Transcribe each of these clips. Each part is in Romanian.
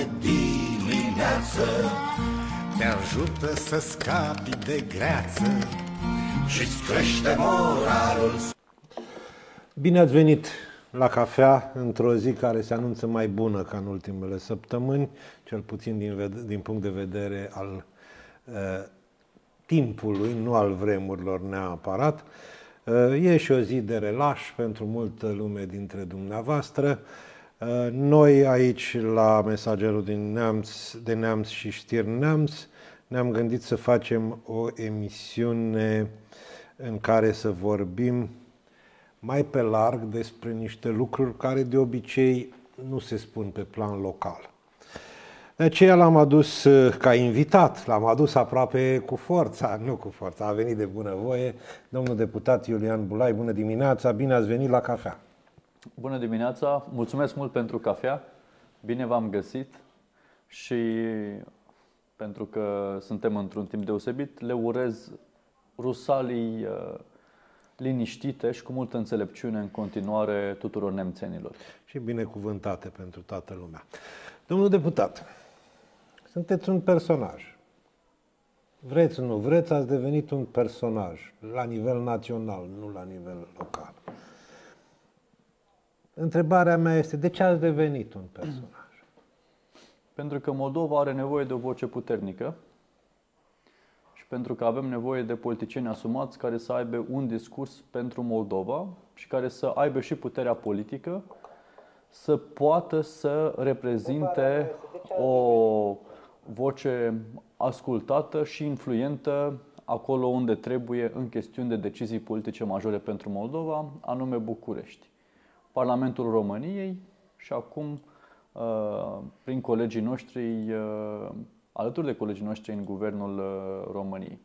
de dimineață Te ajută să scapi de greață Și-ți crește moralul Bine ați venit la cafea într-o zi care se anunță mai bună ca în ultimele săptămâni, cel puțin din, din punct de vedere al uh, timpului, nu al vremurilor neapărat. Uh, e și o zi de relaș pentru multă lume dintre dumneavoastră. Uh, noi aici la Mesagerul din Neamț, de Neamț și Știri Neamț ne-am gândit să facem o emisiune în care să vorbim mai pe larg despre niște lucruri care de obicei nu se spun pe plan local. De aceea l-am adus uh, ca invitat, l-am adus aproape cu forța, nu cu forța, a venit de bunăvoie, domnul deputat Iulian Bulai, bună dimineața, bine ați venit la cafea. Bună dimineața, mulțumesc mult pentru cafea, bine v-am găsit și pentru că suntem într-un timp deosebit, le urez rusalii uh, liniștite și cu multă înțelepciune în continuare tuturor nemțenilor. Și binecuvântate pentru toată lumea. Domnul deputat, sunteți un personaj. Vreți, nu vreți, ați devenit un personaj la nivel național, nu la nivel local. Întrebarea mea este, de ce ați devenit un personaj? Pentru că Moldova are nevoie de o voce puternică și pentru că avem nevoie de politicieni asumați care să aibă un discurs pentru Moldova și care să aibă și puterea politică să poată să reprezinte o voce ascultată și influentă acolo unde trebuie în chestiuni de decizii politice majore pentru Moldova, anume București. Parlamentul României și acum uh, prin colegii noștri, uh, alături de colegii noștri în guvernul uh, României.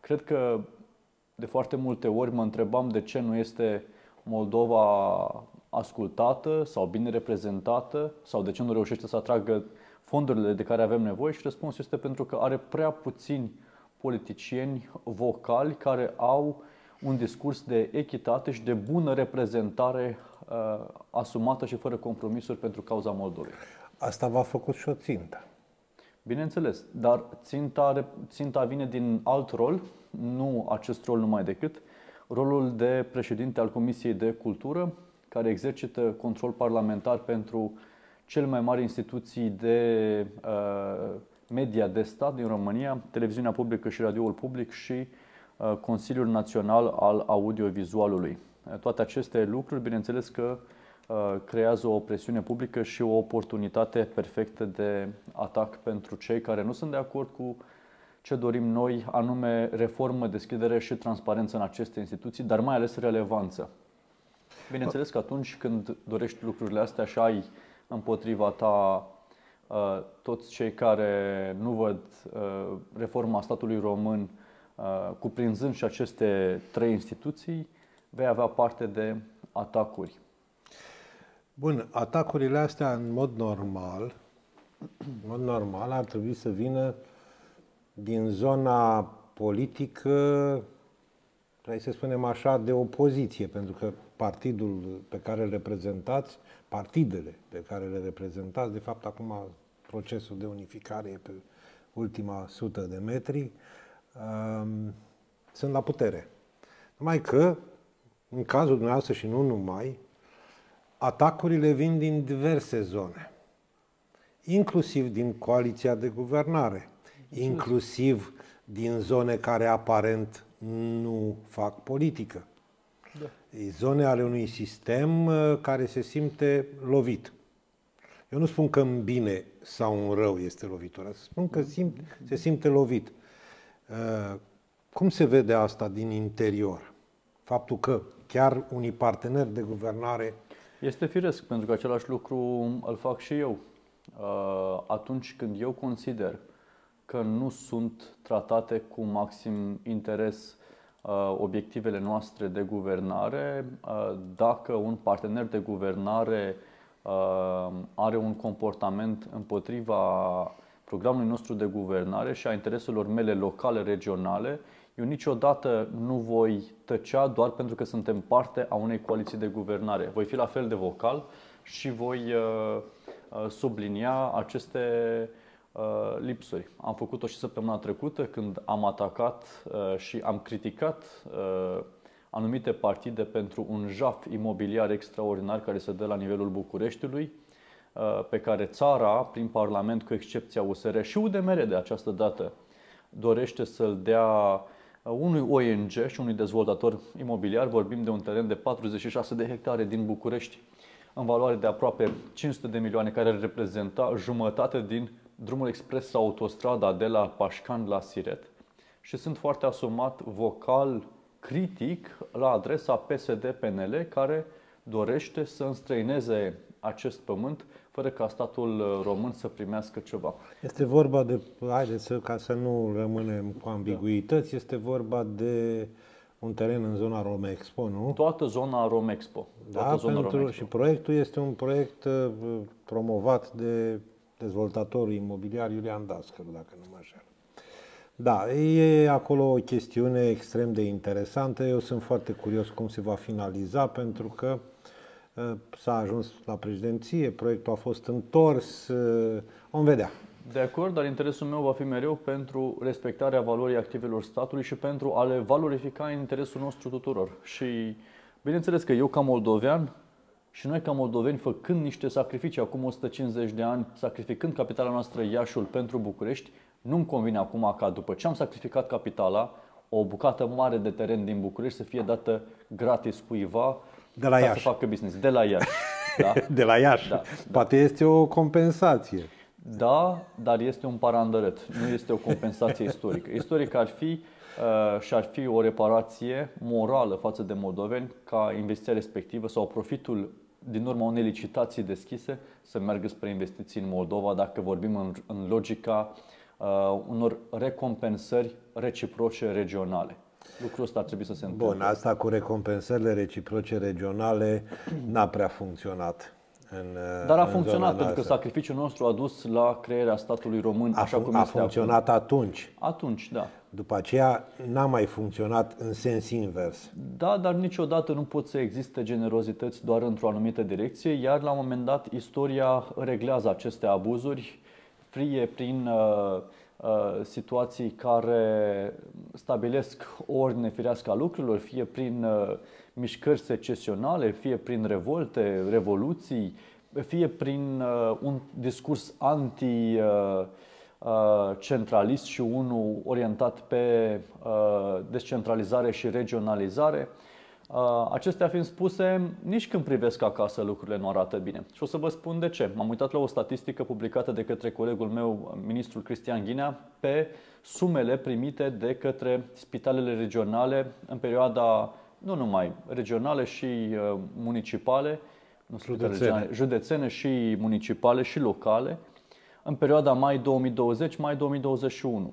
Cred că de foarte multe ori mă întrebam de ce nu este Moldova ascultată sau bine reprezentată sau de ce nu reușește să atragă fondurile de care avem nevoie și răspunsul este pentru că are prea puțini politicieni vocali care au un discurs de echitate și de bună reprezentare uh, asumată și fără compromisuri pentru cauza Moldovei. Asta v-a făcut și o țintă. Bineînțeles, dar ținta, ținta vine din alt rol, nu acest rol numai decât, rolul de președinte al Comisiei de Cultură, care exercită control parlamentar pentru uh, cel mai mari instituții de uh, media de stat din România, televiziunea publică și radioul public și uh, Consiliul Național al Audiovizualului. Uh, toate aceste lucruri, bineînțeles că creează o presiune publică și o oportunitate perfectă de atac pentru cei care nu sunt de acord cu ce dorim noi, anume reformă, deschidere și transparență în aceste instituții, dar mai ales relevanță. Bineînțeles că atunci când dorești lucrurile astea și ai împotriva ta uh, toți cei care nu văd uh, reforma statului român uh, cuprinzând și aceste trei instituții, vei avea parte de atacuri. Bun, atacurile astea în mod normal, în mod normal ar trebui să vină din zona politică, hai să spunem așa, de opoziție, pentru că partidul pe care îl reprezentați partidele pe care le reprezentați, de fapt acum procesul de unificare e pe ultima sută de metri, um, sunt la putere. Numai că, în cazul dumneavoastră și nu numai, atacurile vin din diverse zone, inclusiv din coaliția de guvernare, inclusiv din zone care aparent nu fac politică zone ale unui sistem uh, care se simte lovit. Eu nu spun că în bine sau în rău este lovitura, spun că simt, se simte lovit. Uh, cum se vede asta din interior? Faptul că chiar unii parteneri de guvernare... Este firesc, pentru că același lucru îl fac și eu. Uh, atunci când eu consider că nu sunt tratate cu maxim interes Uh, obiectivele noastre de guvernare, uh, dacă un partener de guvernare uh, are un comportament împotriva programului nostru de guvernare și a intereselor mele locale, regionale, eu niciodată nu voi tăcea doar pentru că suntem parte a unei coaliții de guvernare. Voi fi la fel de vocal și voi uh, sublinia aceste uh, lipsuri. Am făcut-o și săptămâna trecută când am atacat și am criticat anumite partide pentru un jaf imobiliar extraordinar care se dă la nivelul Bucureștiului, pe care țara, prin Parlament, cu excepția USR și UDMR de această dată, dorește să-l dea unui ONG și unui dezvoltator imobiliar. Vorbim de un teren de 46 de hectare din București, în valoare de aproape 500 de milioane, care reprezenta jumătate din drumul expres sau autostrada de la Pașcan la Siret. Și sunt foarte asumat vocal critic la adresa PSD-PNL, care dorește să înstrăineze acest pământ fără ca statul uh, român să primească ceva. Este vorba de, haideți să, ca să nu rămânem cu ambiguități, da. este vorba de un teren în zona Romexpo, nu? Toată zona Romexpo. Toată da, zona pentru, Romexpo. și proiectul este un proiect uh, promovat de dezvoltatorul imobiliar Iulian Dascăr, dacă nu mă înșel. Da, e acolo o chestiune extrem de interesantă. Eu sunt foarte curios cum se va finaliza, pentru că s-a ajuns la președinție, proiectul a fost întors, vom vedea. De acord, dar interesul meu va fi mereu pentru respectarea valorii activelor statului și pentru a le valorifica în interesul nostru tuturor. Și bineînțeles că eu ca moldovean și noi ca moldoveni făcând niște sacrificii acum 150 de ani, sacrificând capitala noastră Iașul pentru București, nu-mi convine acum ca după ce am sacrificat capitala, o bucată mare de teren din București să fie dată gratis cuiva de la Iași. să facă business. De la Iași. Da? De la Iași. Da, da. Poate este o compensație. Da, dar este un parandăret. Nu este o compensație istorică. Istoric ar fi uh, și ar fi o reparație morală față de moldoveni ca investiția respectivă sau profitul din urma unei licitații deschise să meargă spre investiții în Moldova dacă vorbim în, în logica uh, unor recompensări reciproce regionale. Lucrul ăsta ar trebui să se întâmple. Bun, asta cu recompensările reciproce regionale n-a prea funcționat. În, Dar a în funcționat, pentru că sacrificiul nostru a dus la crearea statului român a așa cum a este funcționat acum. atunci. Atunci, da. După aceea n-a mai funcționat în sens invers. Da, dar niciodată nu pot să existe generozități doar într-o anumită direcție, iar la un moment dat istoria reglează aceste abuzuri, fie prin uh, Uh, situații care stabilesc o ordine firească a lucrurilor, fie prin uh, mișcări secesionale, fie prin revolte, revoluții, fie prin uh, un discurs anti-centralist și unul orientat pe descentralizare și regionalizare. Acestea fiind spuse, nici când privesc acasă lucrurile nu arată bine. Și o să vă spun de ce. M-am uitat la o statistică publicată de către colegul meu, ministrul Cristian Ghinea, pe sumele primite de către spitalele regionale în perioada, nu numai regionale și municipale, nu județene. județene și municipale și locale, în perioada mai 2020-mai 2021.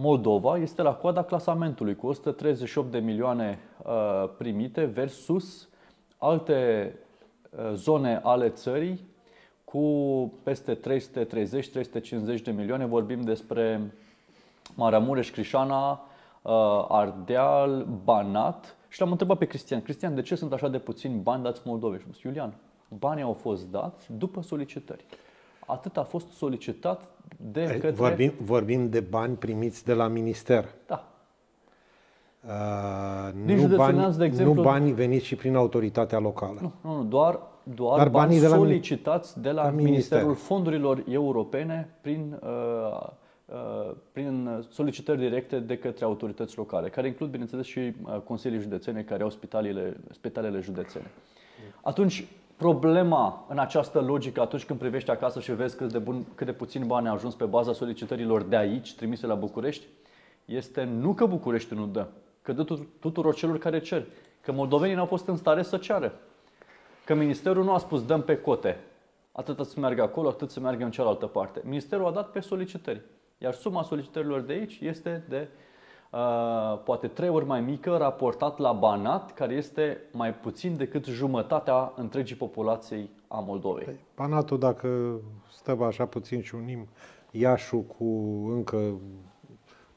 Moldova este la coada clasamentului cu 138 de milioane uh, primite versus alte uh, zone ale țării cu peste 330-350 de milioane. Vorbim despre Maramureș, Crișana, uh, Ardeal, Banat. Și l-am întrebat pe Cristian, Cristian, de ce sunt așa de puțini bani dați Moldovei? Și am zis, Iulian, banii au fost dați după solicitări atât a fost solicitat de Ai, către... Vorbim, vorbim de bani primiți de la minister. Da. Uh, nu, bani, de exemplu, nu banii veniți și prin autoritatea locală. Nu, nu, nu doar, doar Dar bani de la, solicitați de la, la Ministerul Fondurilor Europene prin, uh, uh, prin solicitări directe de către autorități locale, care includ, bineînțeles, și uh, consilii județene care au spitalele, spitalele județene. Atunci, Problema în această logică atunci când privești acasă și vezi cât de, bun, cât de puțin bani au ajuns pe baza solicitărilor de aici, trimise la București, este nu că București nu dă, că dă tuturor celor care cer. Că moldovenii n-au fost în stare să ceară. Că ministerul nu a spus dăm pe cote. Atât să meargă acolo, atât să meargă în cealaltă parte. Ministerul a dat pe solicitări. Iar suma solicitărilor de aici este de Uh, poate trei ori mai mică raportat la Banat, care este mai puțin decât jumătatea întregii populației a Moldovei. Păi, Banatul, dacă stă așa puțin și unim Iașul cu încă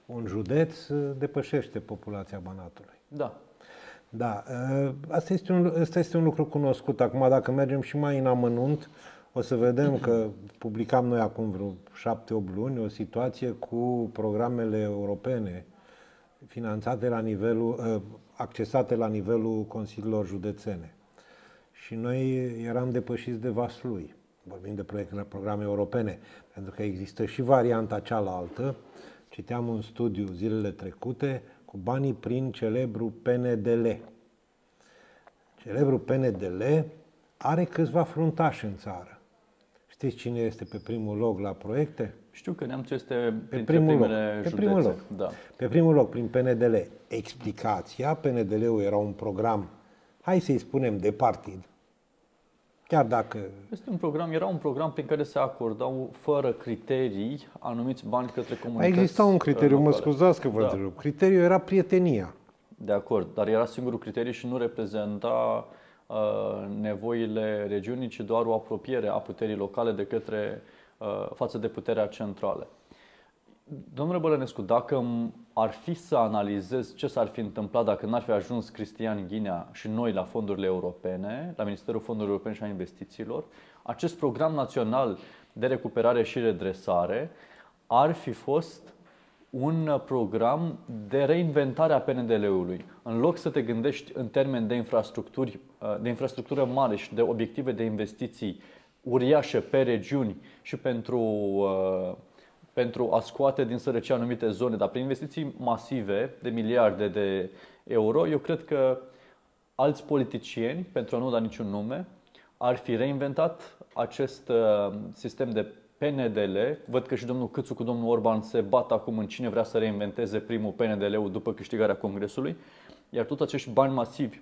un județ, depășește populația Banatului. Da. Da, uh, asta este, un, asta este un lucru cunoscut. Acum, dacă mergem și mai în amănunt, o să vedem că publicam noi acum vreo șapte-opt luni o situație cu programele europene finanțate la nivelul, ă, accesate la nivelul consiliilor județene. Și noi eram depășiți de vaslui. Vorbim de proiectele, programe europene, pentru că există și varianta cealaltă. Citeam un studiu zilele trecute cu banii prin celebru PNDL. Celebru PNDL are câțiva fruntași în țară. Știți cine este pe primul loc la proiecte? Știu că Neamț este pe primul loc. Pe primul loc. Da. Pe primul loc, prin PNDL. Explicația, PNDL-ul era un program, hai să-i spunem, de partid. Chiar dacă... Este un program, era un program prin care se acordau fără criterii anumiți bani către comunități Exista un criteriu, locale. mă scuzați că vă da. Criteriul era prietenia. De acord, dar era singurul criteriu și nu reprezenta Uh, nevoile regiunii, ci doar o apropiere a puterii locale de către uh, față de puterea centrală. Domnule Bălănescu, dacă ar fi să analizez ce s-ar fi întâmplat dacă n-ar fi ajuns Cristian Ghinea și noi la fondurile europene, la Ministerul Fondurilor Europene și a Investițiilor, acest program național de recuperare și redresare ar fi fost un program de reinventare a PNDL-ului. În loc să te gândești în termen de infrastructuri, de infrastructură mare și de obiective de investiții uriașe pe regiuni și pentru, pentru a scoate din sărăcie anumite zone, dar prin investiții masive de miliarde de euro, eu cred că alți politicieni, pentru a nu da niciun nume, ar fi reinventat acest uh, sistem de PNDL. Văd că și domnul Câțu cu domnul Orban se bat acum în cine vrea să reinventeze primul PNDL-ul după câștigarea Congresului. Iar tot acești bani masivi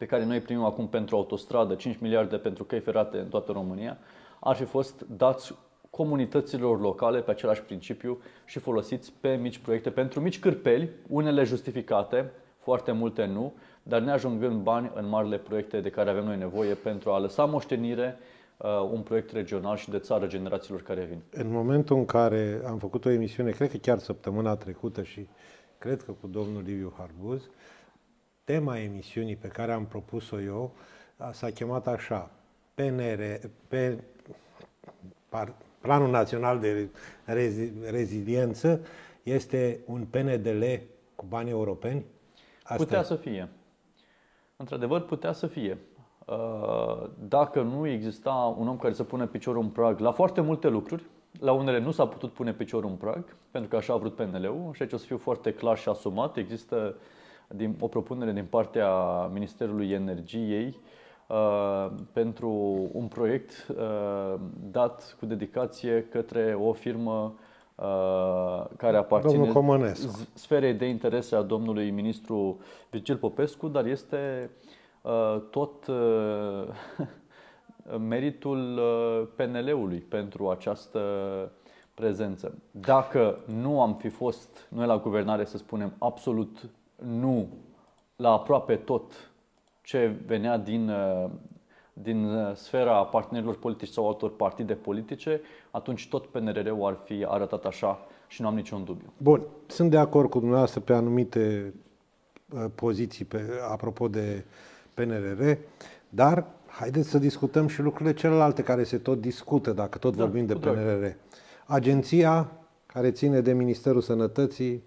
pe care noi primim acum pentru autostradă, 5 miliarde pentru căi ferate în toată România, ar fi fost dați comunităților locale pe același principiu și folosiți pe mici proiecte, pentru mici cârpeli, unele justificate, foarte multe nu, dar ne ajungând bani în marile proiecte de care avem noi nevoie pentru a lăsa moștenire Uh, un proiect regional și de țară generațiilor care vin. În momentul în care am făcut o emisiune, cred că chiar săptămâna trecută și cred că cu domnul Liviu Harbuz, tema emisiunii pe care am propus-o eu s-a chemat așa, PNR, pe, par, Planul Național de Rezi, Reziliență este un PNDL cu bani europeni? Asta putea e. să fie. Într-adevăr, putea să fie. Uh, dacă nu exista un om care să pună piciorul în prag la foarte multe lucruri, la unele nu s-a putut pune piciorul în prag, pentru că așa a vrut PNL-ul și aici o să fiu foarte clar și asumat. Există din, o propunere din partea Ministerului Energiei uh, pentru un proiect uh, dat cu dedicație către o firmă uh, care aparține sferei de interese a domnului ministru Virgil Popescu, dar este uh, Uh, tot uh, meritul uh, PNL-ului pentru această prezență. Dacă nu am fi fost noi la guvernare, să spunem, absolut nu la aproape tot ce venea din, din sfera partenerilor politici sau altor partide politice, atunci tot PNRR-ul ar fi arătat așa și nu am niciun dubiu. Bun, sunt de acord cu dumneavoastră pe anumite poziții, pe, apropo de PNRR, dar haideți să discutăm și lucrurile celelalte care se tot discută, dacă tot da, vorbim de PNRR. Agenția care ține de Ministerul Sănătății,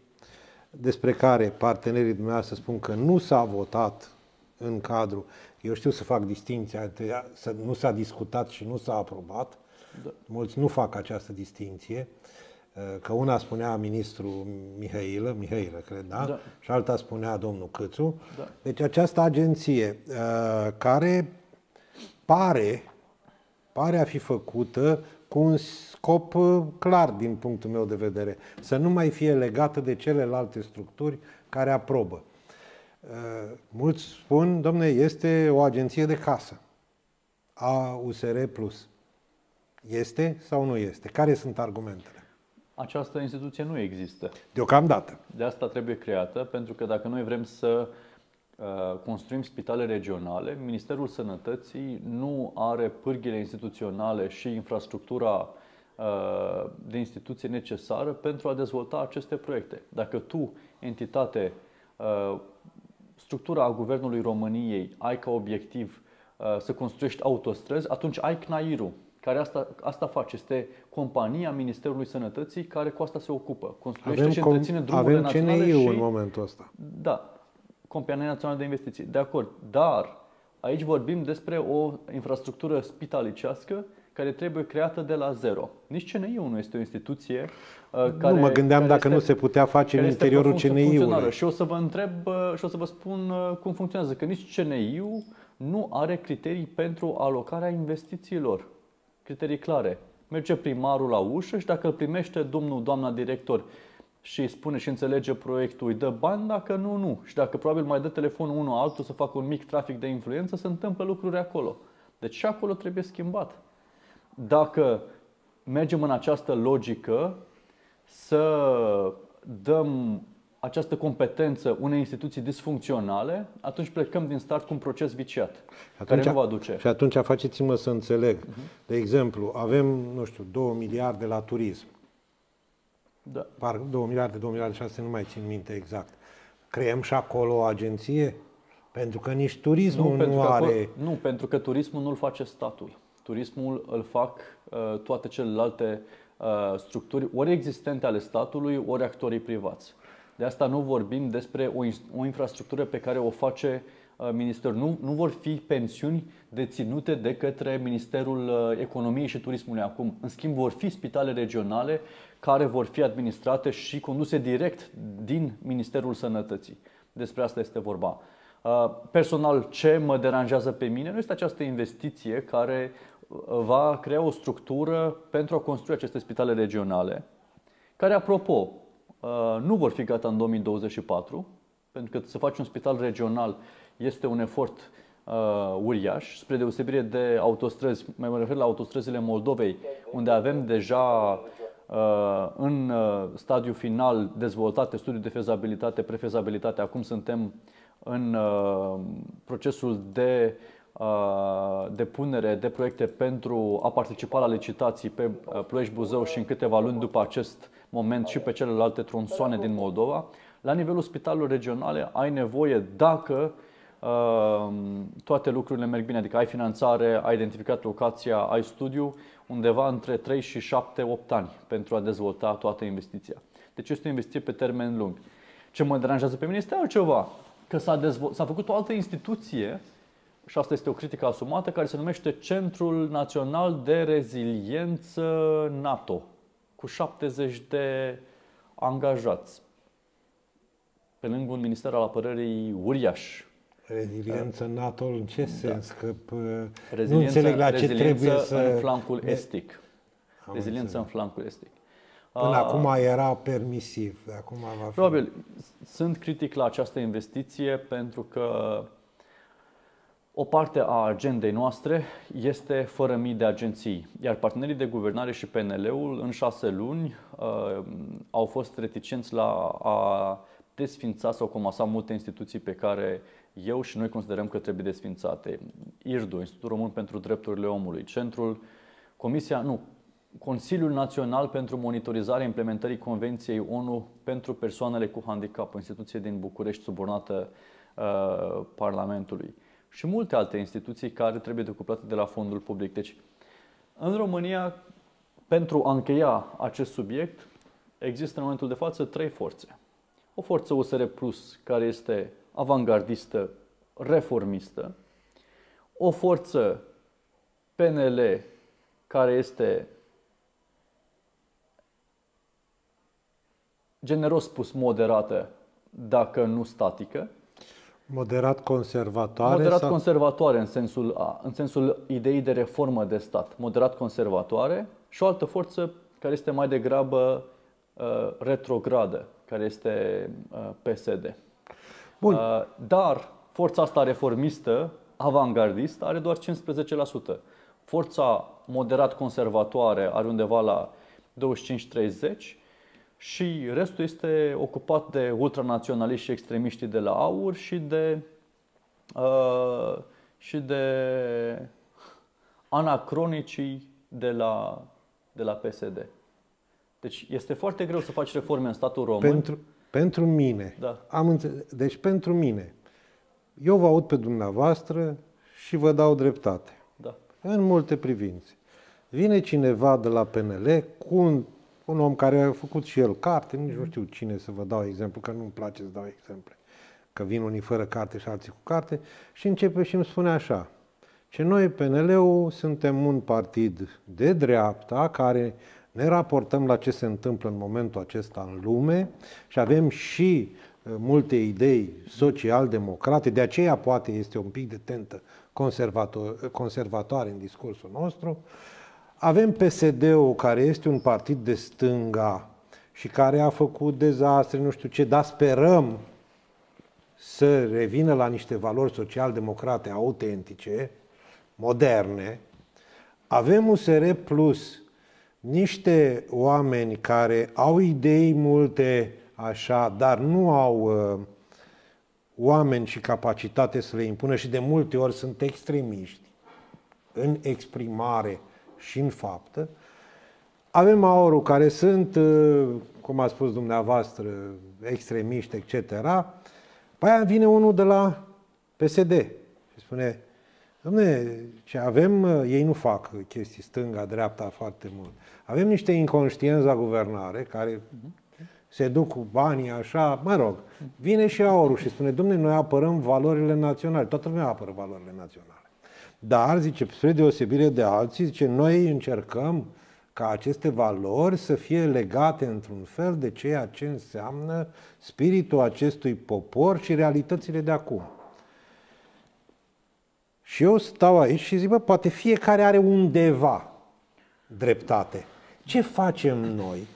despre care partenerii dumneavoastră spun că nu s-a votat în cadru, eu știu să fac distinția, să nu s-a discutat și nu s-a aprobat, da. mulți nu fac această distinție, că una spunea ministrul Mihailă, Mihailă, cred, da? da? Și alta spunea domnul Câțu. Da. Deci această agenție uh, care pare, pare a fi făcută cu un scop uh, clar din punctul meu de vedere, să nu mai fie legată de celelalte structuri care aprobă. Uh, mulți spun, domne, este o agenție de casă a USR+. Este sau nu este? Care sunt argumentele? Această instituție nu există. Deocamdată. De asta trebuie creată, pentru că dacă noi vrem să uh, construim spitale regionale, Ministerul Sănătății nu are pârghile instituționale și infrastructura uh, de instituție necesară pentru a dezvolta aceste proiecte. Dacă tu, entitate, uh, structura a Guvernului României, ai ca obiectiv să construiești autostrăzi, atunci ai CNAIR-ul care asta, asta face. Este compania Ministerului Sănătății care cu asta se ocupă. Construiește avem și întreține drumurile avem naționale CNI și... în momentul ăsta. Da, Compania Națională de Investiții. De acord. Dar aici vorbim despre o infrastructură spitalicească care trebuie creată de la zero. Nici CNI-ul nu este o instituție uh, care... Nu, mă gândeam care dacă este, nu se putea face în interiorul CNI-ului. Și o să vă întreb uh, și o să vă spun uh, cum funcționează. Că nici CNI-ul nu are criterii pentru alocarea investițiilor. Criterii clare. Merge primarul la ușă și dacă îl primește domnul, doamna director și îi spune și înțelege proiectul, îi dă bani, dacă nu, nu. Și dacă probabil mai dă telefonul unul altul să facă un mic trafic de influență, se întâmplă lucruri acolo. Deci și acolo trebuie schimbat. Dacă mergem în această logică să dăm această competență unei instituții disfuncționale, atunci plecăm din start cu un proces viciat, atunci, care nu va duce. Și atunci faceți-mă să înțeleg. Uh-huh. De exemplu, avem, nu știu, 2 miliarde la turism. Da. Par 2 miliarde, 2 miliarde 6, nu mai țin minte exact. Creăm și acolo o agenție? Pentru că nici turismul nu, nu are... Acolo, nu, pentru că turismul nu-l face statul. Turismul îl fac uh, toate celelalte uh, structuri, ori existente ale statului, ori actorii privați. De asta nu vorbim despre o, o infrastructură pe care o face uh, Ministerul. Nu, nu vor fi pensiuni deținute de către Ministerul uh, Economiei și Turismului acum. În schimb, vor fi spitale regionale care vor fi administrate și conduse direct din Ministerul Sănătății. Despre asta este vorba. Uh, personal, ce mă deranjează pe mine nu este această investiție care va crea o structură pentru a construi aceste spitale regionale, care, apropo, Uh, nu vor fi gata în 2024, pentru că să faci un spital regional este un efort uh, uriaș, spre deosebire de autostrăzi, mai mă refer la autostrăzile Moldovei, unde avem deja uh, în uh, stadiu final dezvoltate studii de fezabilitate, prefezabilitate. Acum suntem în uh, procesul de uh, depunere de proiecte pentru a participa la licitații pe uh, Ploiești Buzău și în câteva luni după acest moment și pe celelalte tronsoane din Moldova. La nivelul spitalelor regionale ai nevoie, dacă uh, toate lucrurile merg bine, adică ai finanțare, ai identificat locația, ai studiu, undeva între 3 și 7-8 ani pentru a dezvolta toată investiția. Deci este o investiție pe termen lung. Ce mă deranjează pe mine este altceva, că s-a, dezvol- s-a făcut o altă instituție și asta este o critică asumată, care se numește Centrul Național de Reziliență NATO cu 70 de angajați, pe lângă un minister al apărării uriaș. Reziliență NATO în ce da. sens? Că p- nu înțeleg la ce trebuie să... în flancul estic. Am reziliență înțeleg. în flancul estic. Până A, acum era permisiv, acum va fi... Probabil. Sunt critic la această investiție pentru că o parte a agendei noastre este fără mii de agenții, iar partenerii de guvernare și PNL-ul în șase luni uh, au fost reticenți la a desfința sau comasa multe instituții pe care eu și noi considerăm că trebuie desfințate. IRDU, Institutul Român pentru Drepturile Omului, Centrul, Comisia, nu, Consiliul Național pentru Monitorizarea Implementării Convenției ONU pentru persoanele cu handicap, o instituție din București subordonată uh, Parlamentului și multe alte instituții care trebuie decuplate de la fondul public. Deci, în România, pentru a încheia acest subiect, există în momentul de față trei forțe. O forță USR Plus, care este avangardistă, reformistă, o forță PNL, care este generos spus moderată, dacă nu statică, Moderat conservatoare? Moderat sau? conservatoare în sensul, A, în sensul ideii de reformă de stat. Moderat conservatoare și o altă forță care este mai degrabă uh, retrogradă, care este uh, PSD. Bun. Uh, dar forța asta reformistă, avangardistă, are doar 15%. Forța moderat conservatoare are undeva la 25-30% și restul este ocupat de ultranaționaliști și extremiștii de la AUR și de, uh, și de anacronicii de la, de la PSD. Deci este foarte greu să faci reforme în statul român. Pentru, pentru mine. Da. Am înțeles. Deci pentru mine. Eu vă aud pe dumneavoastră și vă dau dreptate. Da. În multe privințe. Vine cineva de la PNL cu un, un om care a făcut și el carte, nici nu știu cine să vă dau exemplu, că nu-mi place să dau exemple, că vin unii fără carte și alții cu carte, și începe și îmi spune așa, ce noi, PNL-ul, suntem un partid de dreapta care ne raportăm la ce se întâmplă în momentul acesta în lume și avem și uh, multe idei social-democrate, de aceea poate este un pic de tentă conservatoare în discursul nostru. Avem PSD-ul, care este un partid de stânga și care a făcut dezastre, nu știu ce, dar sperăm să revină la niște valori social-democrate autentice, moderne. Avem USR Plus, niște oameni care au idei multe așa, dar nu au uh, oameni și capacitate să le impună și de multe ori sunt extremiști în exprimare și în faptă. Avem aurul care sunt, uh, cum a spus dumneavoastră, extremiști, etc. Păi aia vine unul de la PSD și spune, Domne, ce avem, uh, ei nu fac chestii stânga, dreapta foarte mult. Avem niște inconștienți la guvernare care se duc cu banii așa, mă rog, vine și aurul și spune, domne, noi apărăm valorile naționale. Toată lumea apără valorile naționale. Dar, zice, spre deosebire de alții, zice, noi încercăm ca aceste valori să fie legate într-un fel de ceea ce înseamnă spiritul acestui popor și realitățile de acum. Și eu stau aici și zic, bă, poate fiecare are undeva dreptate. Ce facem noi,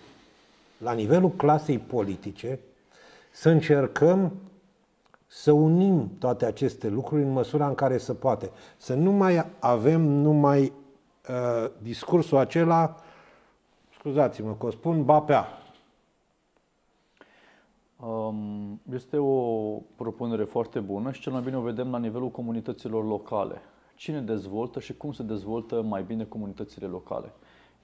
la nivelul clasei politice, să încercăm să unim toate aceste lucruri în măsura în care se poate. Să nu mai avem numai uh, discursul acela, scuzați-mă că o spun, bapea. Um, este o propunere foarte bună și cel mai bine o vedem la nivelul comunităților locale. Cine dezvoltă și cum se dezvoltă mai bine comunitățile locale.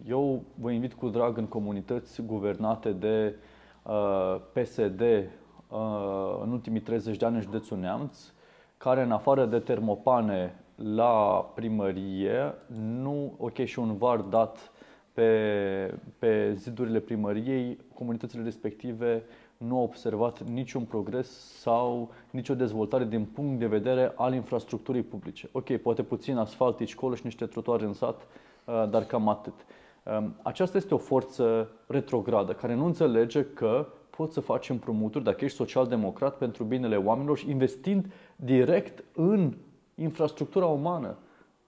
Eu vă invit cu drag în comunități guvernate de uh, PSD uh, în ultimii 30 de ani în județul Neamț, care în afară de termopane la primărie, nu, ok, și un var dat pe, pe zidurile primăriei, comunitățile respective nu au observat niciun progres sau nicio dezvoltare din punct de vedere al infrastructurii publice. Ok, poate puțin asfalt aici, colo și niște trotuare în sat, uh, dar cam atât. Um, aceasta este o forță retrogradă care nu înțelege că poți să faci împrumuturi dacă ești social-democrat pentru binele oamenilor și investind direct în infrastructura umană,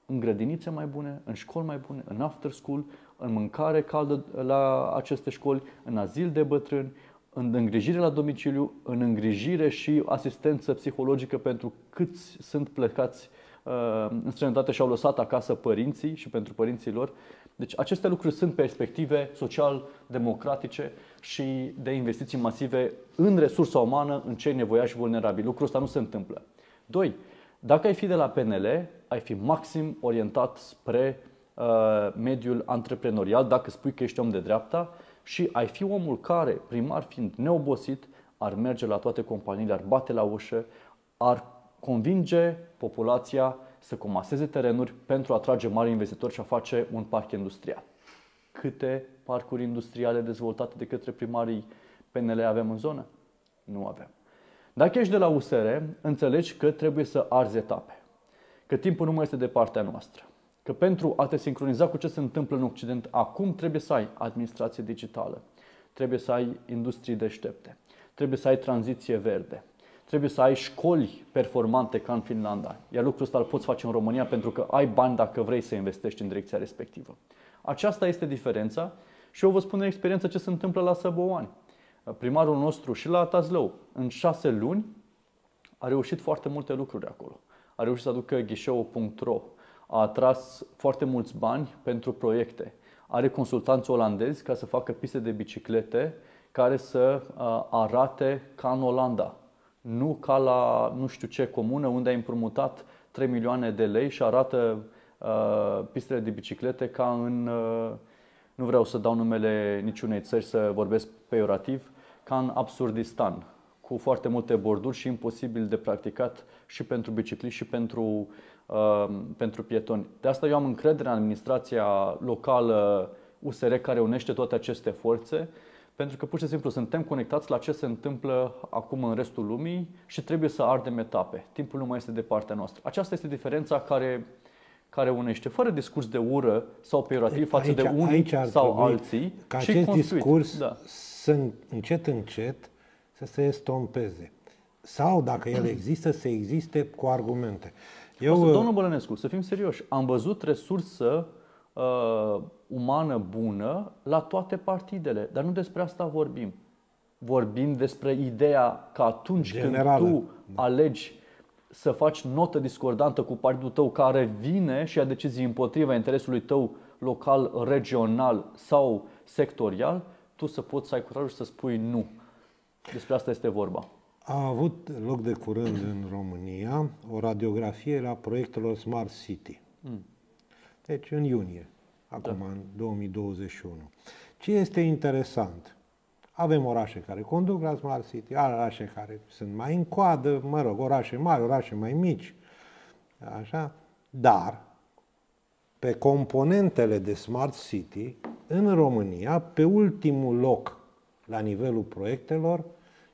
în grădinițe mai bune, în școli mai bune, în after school, în mâncare caldă la aceste școli, în azil de bătrâni, în îngrijire la domiciliu, în îngrijire și asistență psihologică pentru câți sunt plecați uh, în străinătate și au lăsat acasă părinții și pentru părinții lor. Deci aceste lucruri sunt perspective social-democratice și de investiții masive în resursa umană, în cei nevoiași și vulnerabili. Lucrul ăsta nu se întâmplă. Doi, dacă ai fi de la PNL, ai fi maxim orientat spre uh, mediul antreprenorial, dacă spui că ești om de dreapta, și ai fi omul care, primar fiind neobosit, ar merge la toate companiile, ar bate la ușă, ar convinge populația să comaseze terenuri pentru a atrage mari investitori și a face un parc industrial. Câte parcuri industriale dezvoltate de către primarii PNL avem în zonă? Nu avem. Dacă ești de la USR, înțelegi că trebuie să arzi etape, că timpul nu mai este de partea noastră, că pentru a te sincroniza cu ce se întâmplă în Occident, acum trebuie să ai administrație digitală, trebuie să ai industrii deștepte, trebuie să ai tranziție verde, trebuie să ai școli performante ca în Finlanda. Iar lucrul ăsta îl poți face în România pentru că ai bani dacă vrei să investești în direcția respectivă. Aceasta este diferența și eu vă spun în experiență ce se întâmplă la Săboani. Primarul nostru și la Tazlău, în șase luni, a reușit foarte multe lucruri acolo. A reușit să aducă ghișeu.ro, a atras foarte mulți bani pentru proiecte. Are consultanți olandezi ca să facă piste de biciclete care să arate ca în Olanda. Nu ca la nu știu ce comună unde ai împrumutat 3 milioane de lei și arată uh, pistele de biciclete ca în, uh, nu vreau să dau numele niciunei țări să vorbesc peiorativ, ca în Absurdistan, cu foarte multe borduri și imposibil de practicat și pentru bicicliști și pentru uh, pentru pietoni. De asta eu am încredere în administrația locală USR care unește toate aceste forțe, pentru că pur și simplu suntem conectați la ce se întâmplă acum în restul lumii și trebuie să ardem etape. Timpul nu mai este de partea noastră. Aceasta este diferența care care unește, fără discurs de ură sau peiorativ față aici, de unii sau alții. Ca și acest construit. discurs Da. să încet, încet să se estompeze. Sau, dacă el există, să existe cu argumente. Eu, Eu, uh, Domnul Bălănescu, să fim serioși, am văzut resursă uh, umană bună la toate partidele, dar nu despre asta vorbim. Vorbim despre ideea că atunci Generală. când tu alegi să faci notă discordantă cu partidul tău care vine și ia decizii împotriva interesului tău local, regional sau sectorial, tu să poți să ai curajul să spui nu. Despre asta este vorba. A avut loc de curând în România o radiografie la proiectelor Smart City. Deci în iunie, acum în 2021. Ce este interesant? Avem orașe care conduc la Smart City, orașe care sunt mai în coadă, mă rog, orașe mari, orașe mai mici, așa, dar pe componentele de Smart City, în România, pe ultimul loc la nivelul proiectelor,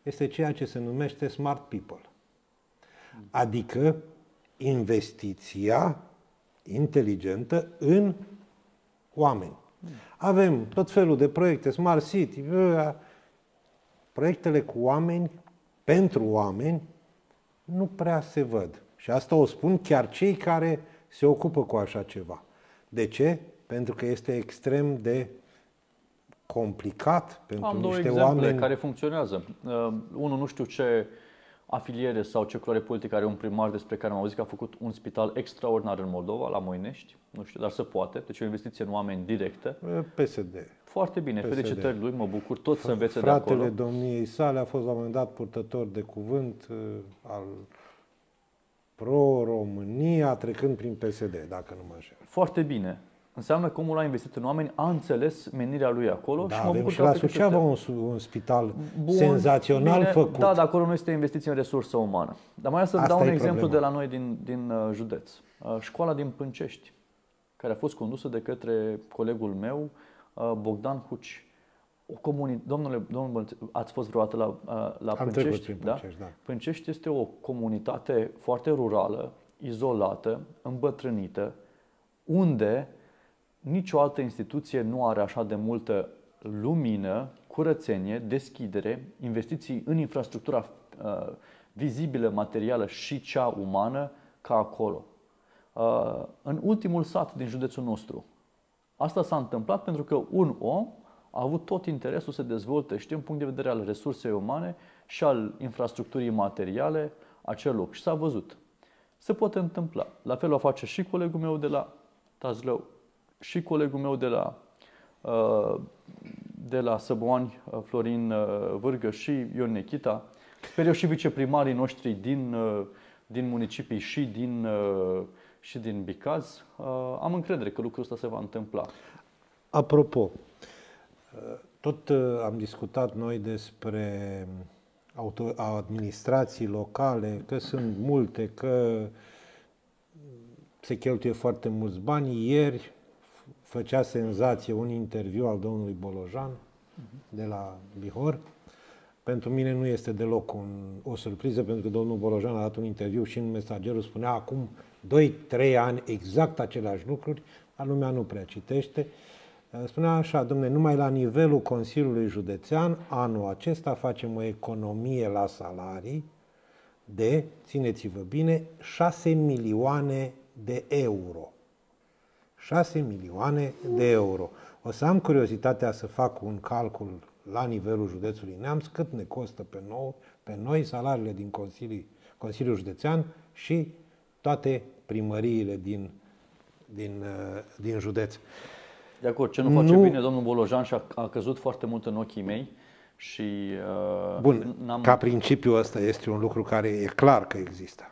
este ceea ce se numește Smart People. Adică investiția inteligentă în oameni. Avem tot felul de proiecte, Smart City, bă, proiectele cu oameni, pentru oameni, nu prea se văd. Și asta o spun chiar cei care se ocupă cu așa ceva. De ce? Pentru că este extrem de complicat pentru Am două niște exemple oameni. care funcționează. Uh, unul nu știu ce afiliere sau ce culoare politică are un primar despre care am auzit că a făcut un spital extraordinar în Moldova, la Moinești. Nu știu, dar se poate. Deci o investiție în oameni directă. PSD. Foarte bine, PSD. felicitări lui, mă bucur, tot să învețe de Fratele acolo. domniei sale a fost la un moment dat purtător de cuvânt uh, al pro-România, trecând prin PSD, dacă nu mă înșel. Foarte bine. Înseamnă că omul a investit în oameni, a înțeles menirea lui acolo Da, și mă avem bucur și că la a trecut Suceava peste- un, su- un spital Bun, senzațional bine, făcut. Da, dar acolo nu este investiție în resursă umană. Dar mai să Asta dau un e exemplu problema. de la noi din, din uh, județ. Uh, Școala din Pâncești, care a fost condusă de către colegul meu, uh, Bogdan Huci. O comuni... Domnule, domnul Bălțe, ați fost vreodată la, uh, la Am trecut Pâncești? prin Pâncești, da. Pâncești este o comunitate foarte rurală, izolată, îmbătrânită, unde nicio altă instituție nu are așa de multă lumină, curățenie, deschidere, investiții în infrastructura uh, vizibilă, materială și cea umană ca acolo. Uh, în ultimul sat din județul nostru. Asta s-a întâmplat pentru că un om a avut tot interesul să dezvolte și din punct de vedere al resursei umane și al infrastructurii materiale acel loc. Și s-a văzut. Se poate întâmpla. La fel o face și colegul meu de la Tazlău, și colegul meu de la, uh, de la Săboani, uh, Florin uh, Vârgă și Ion Nechita. Sper eu și viceprimarii noștri din, uh, din municipii și din, uh, și din Bicaz. Uh, Am încredere că lucrul ăsta se va întâmpla. Apropo, tot uh, am discutat noi despre auto- administrații locale, că sunt multe, că se cheltuie foarte mulți bani. Ieri făcea senzație un interviu al domnului Bolojan de la Bihor. Pentru mine nu este deloc un, o surpriză, pentru că domnul Bolojan a dat un interviu și în mesagerul spunea acum 2-3 ani exact aceleași lucruri, dar lumea nu prea citește. Spunea așa, domne, numai la nivelul Consiliului Județean, anul acesta facem o economie la salarii de, țineți-vă bine, 6 milioane de euro. 6 milioane de euro. O să am curiozitatea să fac un calcul la nivelul județului Neamț, cât ne costă pe, nou, pe noi salariile din Consiliul, Consiliul Județean și toate primăriile din, din, uh, din județ. De acord, ce nu face Nu- bine domnul Bolojan și a, a căzut foarte mult în ochii mei și uh, Bun, n-am, ca principiu ăsta este un lucru care e clar că există.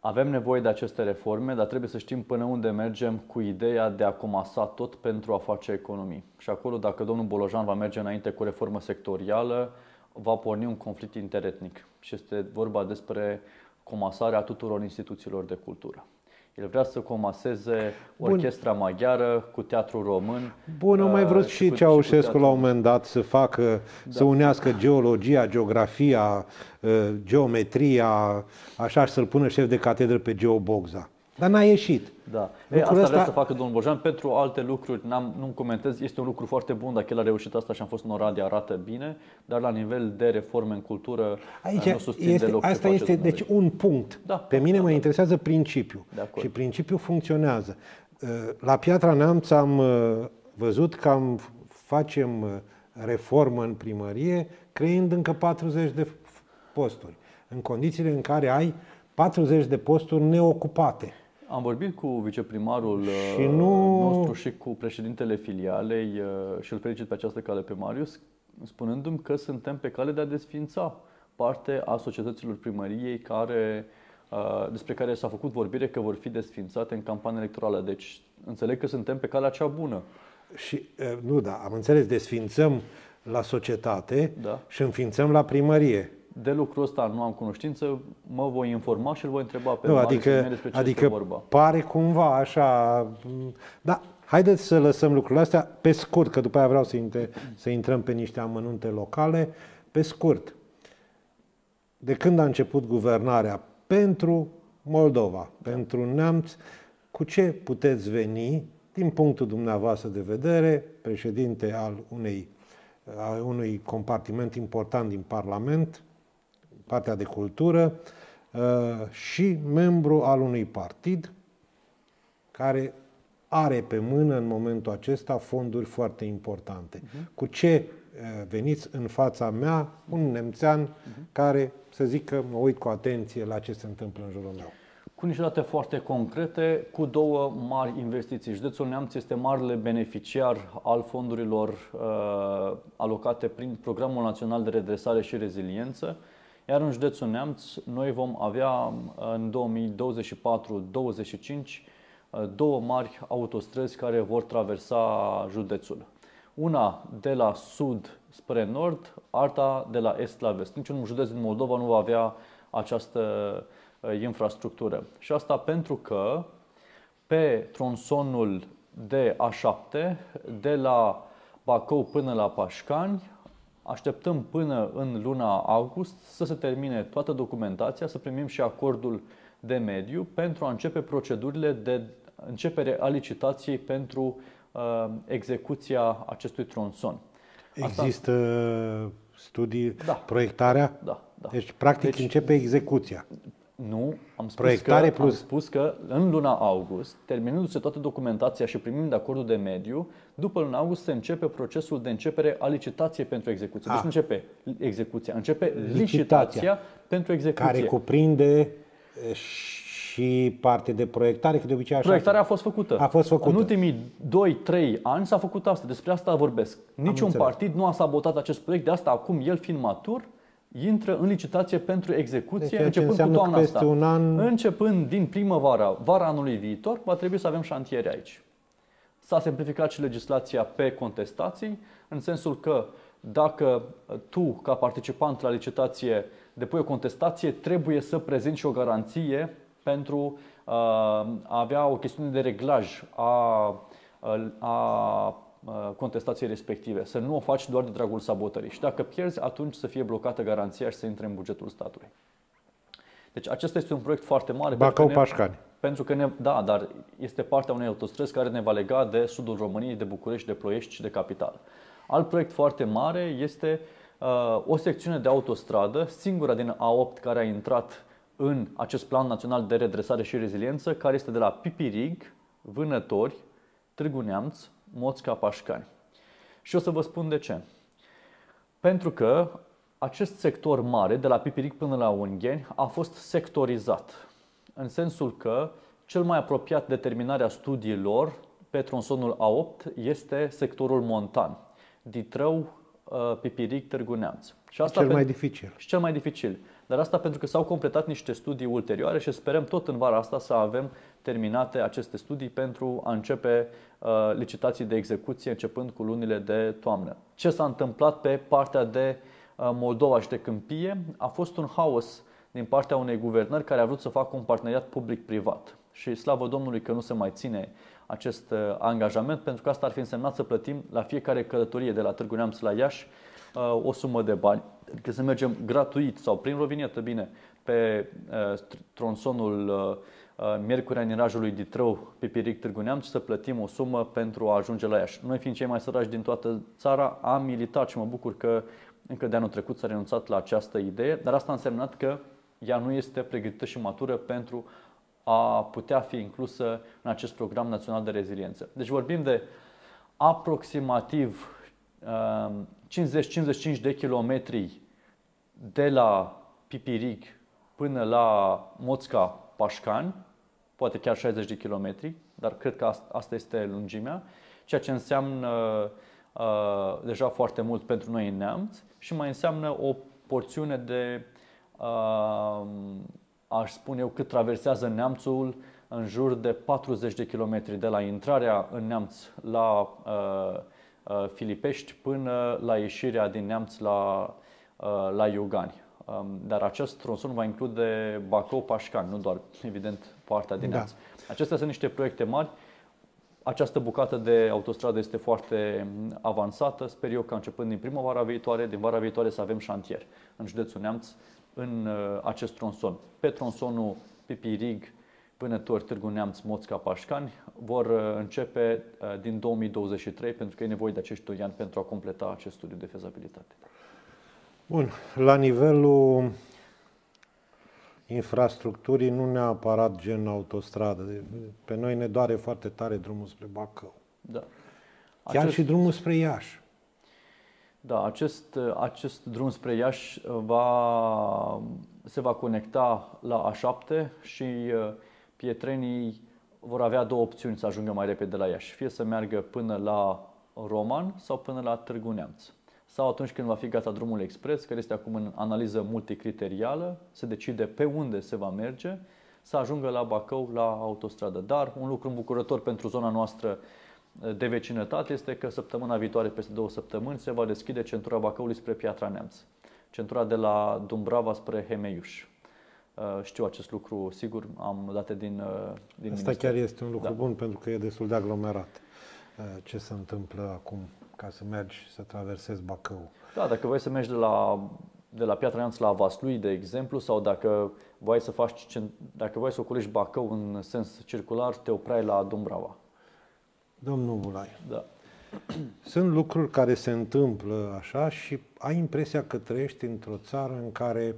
Avem nevoie de aceste reforme, dar trebuie să știm până unde mergem cu ideea de a comasa tot pentru a face economii. Și acolo, dacă domnul Bolojan va merge înainte cu o reformă sectorială, va porni un conflict interetnic. Și este vorba despre comasarea tuturor instituțiilor de cultură. El vrea să comaseze orchestra Bun. maghiară cu teatru român. Bun, au mai vrut uh, și, și Ceaușescu și la un moment dat să facă, da. să unească geologia, geografia, uh, geometria, așa și să-l pună șef de catedră pe Geobogza. Dar n-a ieșit. Da. Ei, asta ăsta... vrea să facă domnul Bojan. Pentru alte lucruri n-am, nu comentez. Este un lucru foarte bun dacă el a reușit asta și am fost în Oradea, arată bine, dar la nivel de reforme în cultură Aici nu susțin este, deloc Asta este deci un punct. Da, Pe mine da, mă da. interesează principiul. Și principiul funcționează. Uh, la Piatra Neamț am uh, văzut că am facem uh, reformă în primărie, creând încă 40 de posturi, în condițiile în care ai 40 de posturi neocupate. Am vorbit cu viceprimarul și uh, nu... nostru și cu președintele filialei uh, și îl felicit pe această cale pe Marius, spunându-mi că suntem pe cale de a desfința parte a societăților primăriei care, uh, despre care s-a făcut vorbire că vor fi desfințate în campanie electorală. Deci înțeleg că suntem pe calea cea bună. Și, nu, da, am înțeles, desfințăm la societate da. și înființăm la primărie de lucrul ăsta nu am cunoștință, mă voi informa și îl voi întreba pe nu, adică, despre ce adică vorba. pare cumva așa... Da, haideți să lăsăm lucrurile astea pe scurt, că după aia vreau să, intre, să intrăm pe niște amănunte locale. Pe scurt, de când a început guvernarea pentru Moldova, pentru Neamț, cu ce puteți veni, din punctul dumneavoastră de vedere, președinte al unei, al unui compartiment important din Parlament, partea de cultură, uh, și membru al unui partid care are pe mână în momentul acesta fonduri foarte importante. Uh-huh. Cu ce uh, veniți în fața mea, un nemțean uh-huh. care, să zic că mă uit cu atenție la ce se întâmplă în jurul meu. Cu niște date foarte concrete, cu două mari investiții. Județul Neamț este marele beneficiar al fondurilor uh, alocate prin Programul Național de Redresare și Reziliență. Iar în județul Neamț, noi vom avea în 2024-25 două mari autostrăzi care vor traversa județul. Una de la sud spre nord, alta de la est la vest. Niciun județ din Moldova nu va avea această uh, infrastructură. Și asta pentru că pe tronsonul de A7, de la Bacău până la Pașcani, Așteptăm până în luna august să se termine toată documentația, să primim și acordul de mediu pentru a începe procedurile de începere a licitației pentru uh, execuția acestui tronson. Asta... Există studii, da. proiectarea? Da. da. Deci, practic, deci, începe execuția. Nu, am spus, Proiectare că, plus... am spus că în luna august, terminându-se toată documentația și primind acordul de mediu, după luna august se începe procesul de începere a licitației pentru execuție. Deci ah. începe execuția, începe licitația, licitația pentru execuție. Care cuprinde și parte de proiectare, că de obicei așa. Proiectarea a fost făcută. A fost făcută. În ultimii 2-3 ani s-a făcut asta, despre asta vorbesc. Niciun partid nu a sabotat acest proiect, de asta acum el fiind matur, intră în licitație pentru execuție deci, începând cu toamna asta. Un an... Începând din primăvara, vara anului viitor, va trebui să avem șantiere aici. S-a simplificat și legislația pe contestații, în sensul că dacă tu, ca participant la licitație, depui o contestație, trebuie să prezinți și o garanție pentru uh, a avea o chestiune de reglaj a, a Uh, contestației respective, să nu o faci doar de dragul sabotării. Și dacă pierzi, atunci să fie blocată garanția și să intre în bugetul statului. Deci acesta este un proiect foarte mare. Bacău pentru că Pașcani. Pentru că ne, da, dar este partea unei autostrăzi care ne va lega de sudul României, de București, de Ploiești și de capital. Alt proiect foarte mare este uh, o secțiune de autostradă, singura din A8 care a intrat în acest plan național de redresare și reziliență, care este de la Pipirig, Vânători, Târgu Neamț, Moțca Pașcani. Și o să vă spun de ce. Pentru că acest sector mare, de la Pipiric până la Ungheni, a fost sectorizat. În sensul că cel mai apropiat de terminarea studiilor pe tronsonul A8 este sectorul montan. Ditrău, uh, Pipiric, Târgu Neamț. Și asta cel mai dificil. Și cel mai dificil. Dar asta pentru că s-au completat niște studii ulterioare și sperăm tot în vara asta să avem terminate aceste studii pentru a începe uh, licitații de execuție începând cu lunile de toamnă. Ce s-a întâmplat pe partea de uh, Moldova și de Câmpie a fost un haos din partea unei guvernări care a vrut să facă un parteneriat public-privat. și slavă Domnului că nu se mai ține acest uh, angajament, pentru că asta ar fi însemnat să plătim la fiecare călătorie de la Târgu Neamț la Iași uh, o sumă de bani. Adică să mergem gratuit sau prin rovinietă, bine, pe uh, tronsonul Miercurea Nirajului Ditrău, Pipiric, Târgu Neamț și să plătim o sumă pentru a ajunge la Iași. Noi fiind cei mai săraci din toată țara, am militat și mă bucur că încă de anul trecut s-a renunțat la această idee, dar asta a însemnat că ea nu este pregătită și matură pentru a putea fi inclusă în acest program național de reziliență. Deci vorbim de aproximativ 50-55 de kilometri de la Pipirig până la Moțca Pașcan, poate chiar 60 de kilometri, dar cred că asta este lungimea, ceea ce înseamnă uh, deja foarte mult pentru noi în Neamț și mai înseamnă o porțiune de uh, aș spune eu, cât traversează Neamțul, în jur de 40 de kilometri de la intrarea în Neamț la uh, uh, Filipești până la ieșirea din Neamț la, uh, la Iugani. Um, dar acest tronson va include Bacău-Pașcani, nu doar, evident, partea din da. Neamț. Acestea sunt niște proiecte mari. Această bucată de autostradă este foarte avansată. Sper eu că începând din primăvara viitoare, din vara viitoare să avem șantier în județul Neamț în uh, acest tronson. Pe tronsonul Pipirig până Tor, Târgu Neamț, Moțca, Pașcani vor uh, începe uh, din 2023 pentru că e nevoie de acești 2 ani pentru a completa acest studiu de fezabilitate. Bun, la nivelul infrastructurii, nu neapărat gen autostradă. Pe noi ne doare foarte tare drumul spre Bacău. Da. Chiar Acest... și drumul spre Iași. Da, acest, acest drum spre Iași uh, va, se va conecta la A7 și uh, pietrenii vor avea două opțiuni să ajungă mai repede la Iași. Fie să meargă până la Roman sau până la Târgu Neamț. Sau atunci când va fi gata drumul expres, care este acum în analiză multicriterială, se decide pe unde se va merge, să ajungă la Bacău, la autostradă. Dar un lucru îmbucurător pentru zona noastră de vecinătate este că săptămâna viitoare, peste două săptămâni, se va deschide centura Bacăului spre Piatra Neamț. Centura de la Dumbrava spre Hemeiuș. Uh, știu acest lucru, sigur, am date din, uh, din Asta minister. chiar este un lucru da. bun pentru că e destul de aglomerat. Uh, ce se întâmplă acum ca să mergi să traversezi Bacău? Da, dacă vrei să mergi de la, de la Piatra Neamț la Vaslui, de exemplu, sau dacă vrei să faci, dacă vrei să ocolești Bacău în sens circular, te oprai la Dumbrava. Domnul Bulai. Da. Sunt lucruri care se întâmplă așa și ai impresia că trăiești într-o țară în care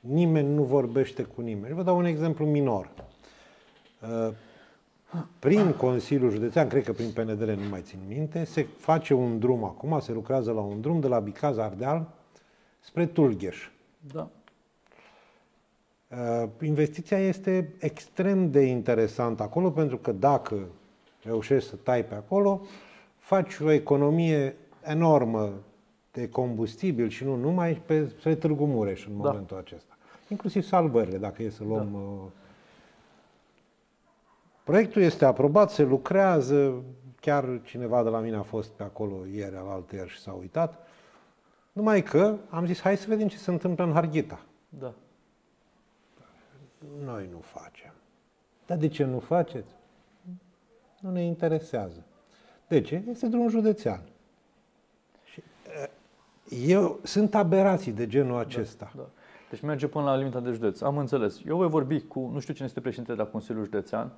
nimeni nu vorbește cu nimeni. Vă dau un exemplu minor. Uh, prin Consiliul Județean, cred că prin PNDL, nu mai țin minte, se face un drum acum, se lucrează la un drum de la Bicaz Ardeal spre Tulgheș. Da. Uh, investiția este extrem de interesantă acolo pentru că dacă reușești să tai pe acolo, faci o economie enormă de combustibil și nu numai pe spre Târgu Mureș în da. momentul acesta. Inclusiv salvările, dacă e să luăm... Da. Uh, proiectul este aprobat, se lucrează, chiar cineva de la mine a fost pe acolo ieri, al ieri și s-a uitat. Numai că am zis, hai să vedem ce se întâmplă în Harghita. Da. Noi nu facem. Dar de ce nu faceți? Nu ne interesează. De ce? Este drum județean. Și, eu, sunt aberații de genul da, acesta. Da, da. Deci merge până la limita de județ. Am înțeles. Eu voi vorbi cu, nu știu cine este președinte la Consiliul Județean,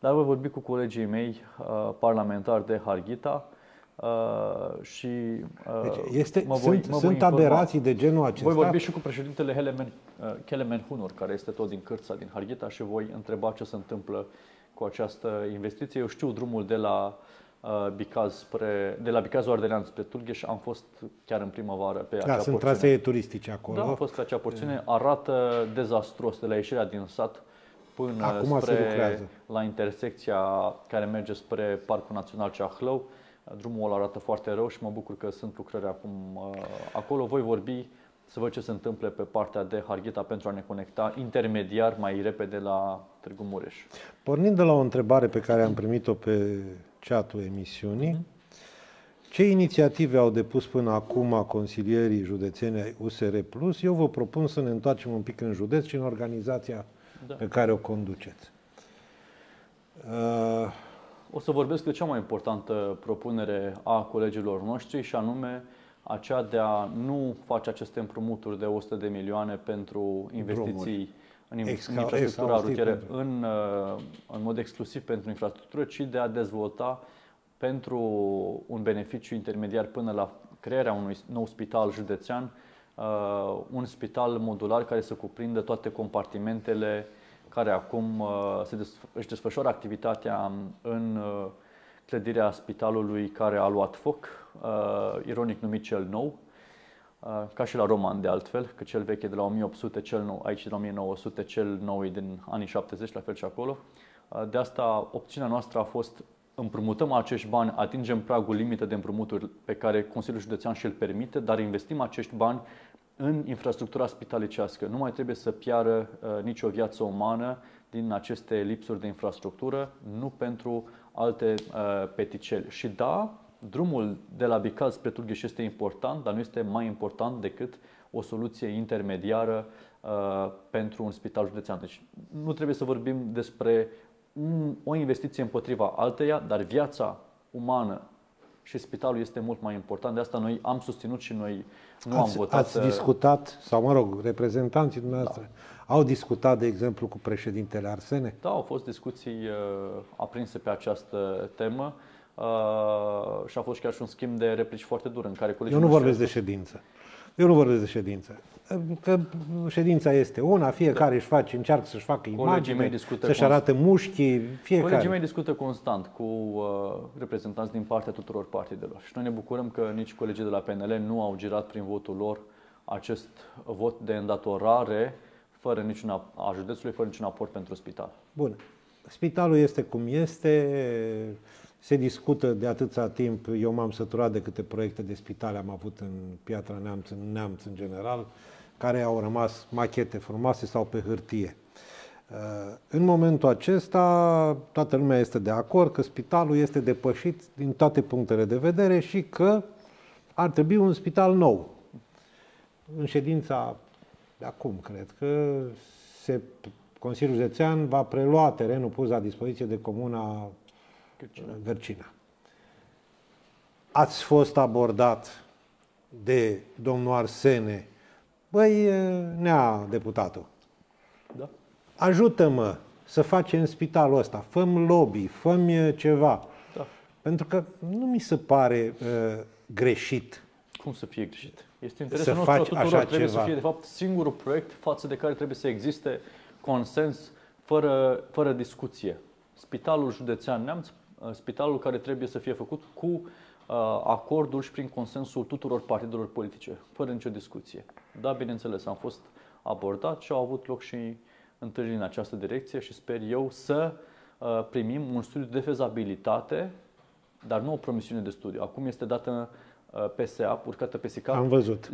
dar voi vorbi cu colegii mei uh, parlamentari de Harghita uh, și uh, deci este, mă voi, sunt, mă sunt aberații de genul acesta. Voi vorbi și cu președintele Helemen, uh, Kelemen Hunor, care este tot din Cârța, din Harghita și voi întreba ce se întâmplă cu această investiție. Eu știu drumul de la uh, Bicaz spre, de la Bicazul Ardelean spre Tulgheș, am fost chiar în primăvară pe da, acea sunt porțiune. trasee turistice acolo. Da, am fost pe acea porțiune. Arată dezastruos de la ieșirea din sat până Acum spre, la intersecția care merge spre Parcul Național Ceahlău. Drumul ăla arată foarte rău și mă bucur că sunt lucrări acum uh, acolo. Voi vorbi să văd ce se întâmplă pe partea de Harghita pentru a ne conecta intermediar mai repede la Târgu Mureș. Pornind de la o întrebare pe care am primit-o pe chatul emisiunii, mm-hmm. ce inițiative au depus până acum consilierii județeni USR Plus? Eu vă propun să ne întoarcem un pic în județ și în organizația da. pe care o conduceți. Uh... O să vorbesc de cea mai importantă propunere a colegilor noștri și anume aceea de a nu face aceste împrumuturi de 100 de milioane pentru investiții Drumuri. În, Exca- infrastructura rutieră, în, uh, în mod exclusiv pentru infrastructură, ci de a dezvolta pentru un beneficiu intermediar până la crearea unui nou spital județean, uh, un spital modular care să cuprindă toate compartimentele care acum uh, se des- își desfășoară activitatea în clădirea spitalului care a luat foc, ironic numit cel nou, ca și la Roman de altfel, că cel vechi e de la 1800, cel nou, aici de la 1900, cel nou e din anii 70, la fel și acolo. De asta opțiunea noastră a fost împrumutăm acești bani, atingem pragul limită de împrumuturi pe care Consiliul Județean și-l permite, dar investim acești bani în infrastructura spitalicească. Nu mai trebuie să piară uh, nicio viață umană din aceste lipsuri de infrastructură, nu pentru alte uh, peticeli. Și da, drumul de la Bicaz spre Turgheș este important, dar nu este mai important decât o soluție intermediară uh, pentru un spital județean. Deci nu trebuie să vorbim despre un, o investiție împotriva alteia, dar viața umană și spitalul este mult mai important. De asta noi am susținut și noi nu ați, am votat. Ați uh, discutat, sau mă rog, reprezentanții dumneavoastră da. au discutat, de exemplu, cu președintele Arsene? Da, au fost discuții uh, aprinse pe această temă. Uh, și a fost chiar și un schimb de replici foarte dur în care colegii Eu nu vorbesc de ședință. Eu nu vorbesc de ședință. Că ședința este una, fiecare da. își face, încearcă să-și facă imagine, să-și arate mușchii, fiecare. Colegii mei discută constant cu uh, reprezentanți din partea tuturor partidelor și noi ne bucurăm că nici colegii de la PNL nu au girat prin votul lor acest vot de îndatorare fără niciun a județului, fără niciun aport pentru spital. Bun. Spitalul este cum este, se discută de atâția timp, eu m-am săturat de câte proiecte de spitale am avut în Piatra Neamț, în Neamț în general, care au rămas machete frumoase sau pe hârtie. Uh, în momentul acesta, toată lumea este de acord că spitalul este depășit din toate punctele de vedere și că ar trebui un spital nou. În ședința de acum, cred că se, Consiliul Județean va prelua terenul pus la dispoziție de Comuna Gărcina. Ați fost abordat de domnul Arsene Băi, nea deputatul, da. ajută-mă să facem spitalul ăsta, făm lobby, făm ceva. Da. Pentru că nu mi se pare uh, greșit. Cum să fie greșit? Este interesul să nostru faci tuturor. Așa trebuie ceva. să fie, de fapt, singurul proiect față de care trebuie să existe consens fără, fără discuție. Spitalul județean Neamț, spitalul care trebuie să fie făcut cu Uh, acordul și prin consensul tuturor partidelor politice, fără nicio discuție. Da, bineînțeles, am fost abordat și au avut loc și întâlniri în această direcție și sper eu să uh, primim un studiu de fezabilitate, dar nu o promisiune de studiu. Acum este dată uh, PSA, urcată pe SICAP. Am văzut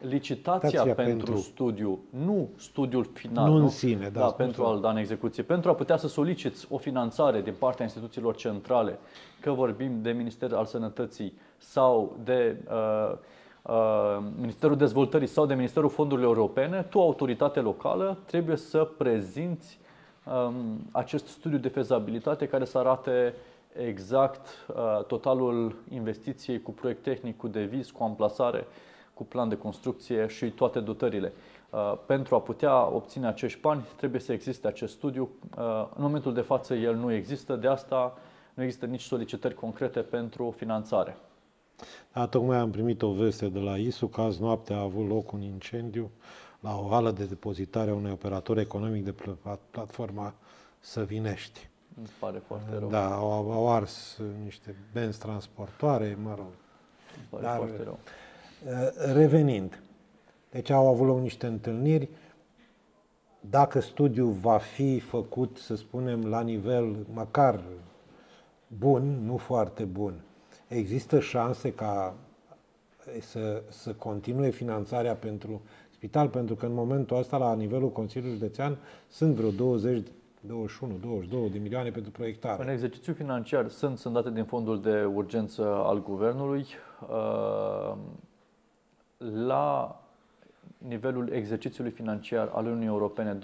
licitația pentru, pentru studiu, nu studiul final, nu, nu? în sine, da, da pentru a-l da în execuție, pentru a putea să soliciți o finanțare din partea instituțiilor centrale, că vorbim de Ministerul al Sănătății sau de uh, uh, Ministerul Dezvoltării sau de Ministerul Fondurilor Europene, tu, autoritate locală, trebuie să prezinți um, acest studiu de fezabilitate care să arate exact uh, totalul investiției cu proiect tehnic, cu deviz, cu amplasare, cu plan de construcție și toate dotările. Uh, pentru a putea obține acești bani, trebuie să existe acest studiu. Uh, în momentul de față el nu există, de asta nu există nici solicitări concrete pentru finanțare. Da, tocmai am primit o veste de la ISU că azi noapte a avut loc un incendiu la o hală de depozitare a unui operator economic de platforma Săvinești. Îmi pare foarte rău. Da, au, au ars niște benzi transportoare, mă rog. Îmi pare Dar, foarte rău. Uh, revenind, deci au avut loc niște întâlniri. Dacă studiul va fi făcut, să spunem, la nivel măcar bun, nu foarte bun, există șanse ca să, să continue finanțarea pentru spital, pentru că în momentul ăsta, la nivelul Consiliului Județean, sunt vreo 20 21, 22 de milioane pentru proiectare. În exercițiu financiar sunt, sunt date din fondul de urgență al guvernului. Uh, la nivelul exercițiului financiar al Uniunii Europene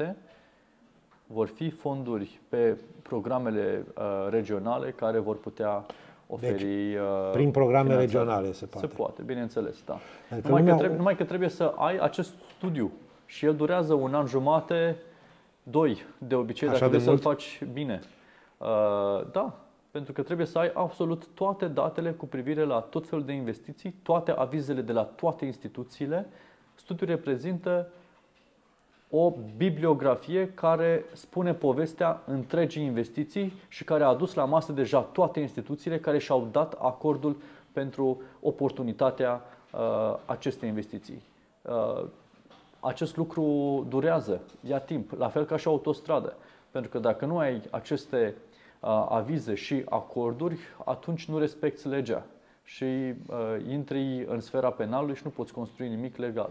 2021-2027, vor fi fonduri pe programele uh, regionale care vor putea oferi deci, uh, prin programe finanțare. regionale se poate. Se poate, bineînțeles, da. Adică numai, lumea... că trebuie, numai că trebuie să ai acest studiu și el durează un an jumate, doi, de obicei, Așa dacă vrei să-l faci bine. Uh, da, pentru că trebuie să ai absolut toate datele cu privire la tot felul de investiții, toate avizele de la toate instituțiile. Studiul reprezintă o bibliografie care spune povestea întregii investiții și care a adus la masă deja toate instituțiile care și-au dat acordul pentru oportunitatea uh, acestei investiții. Uh, acest lucru durează, ia timp, la fel ca și o autostradă. Pentru că dacă nu ai aceste uh, avize și acorduri, atunci nu respecti legea și uh, intri în sfera penală și nu poți construi nimic legal.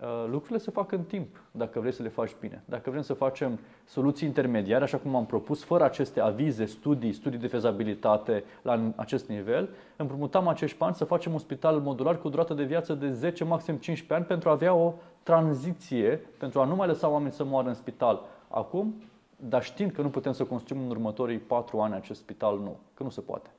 Uh, lucrurile se fac în timp, dacă vrei să le faci bine. Dacă vrem să facem soluții intermediare, așa cum am propus, fără aceste avize, studii, studii de fezabilitate la acest nivel, împrumutam acești bani să facem un spital modular cu durată de viață de 10, maxim 15 ani pentru a avea o tranziție, pentru a nu mai lăsa oamenii să moară în spital acum, dar știind că nu putem să construim în următorii 4 ani acest spital nou, că nu se poate.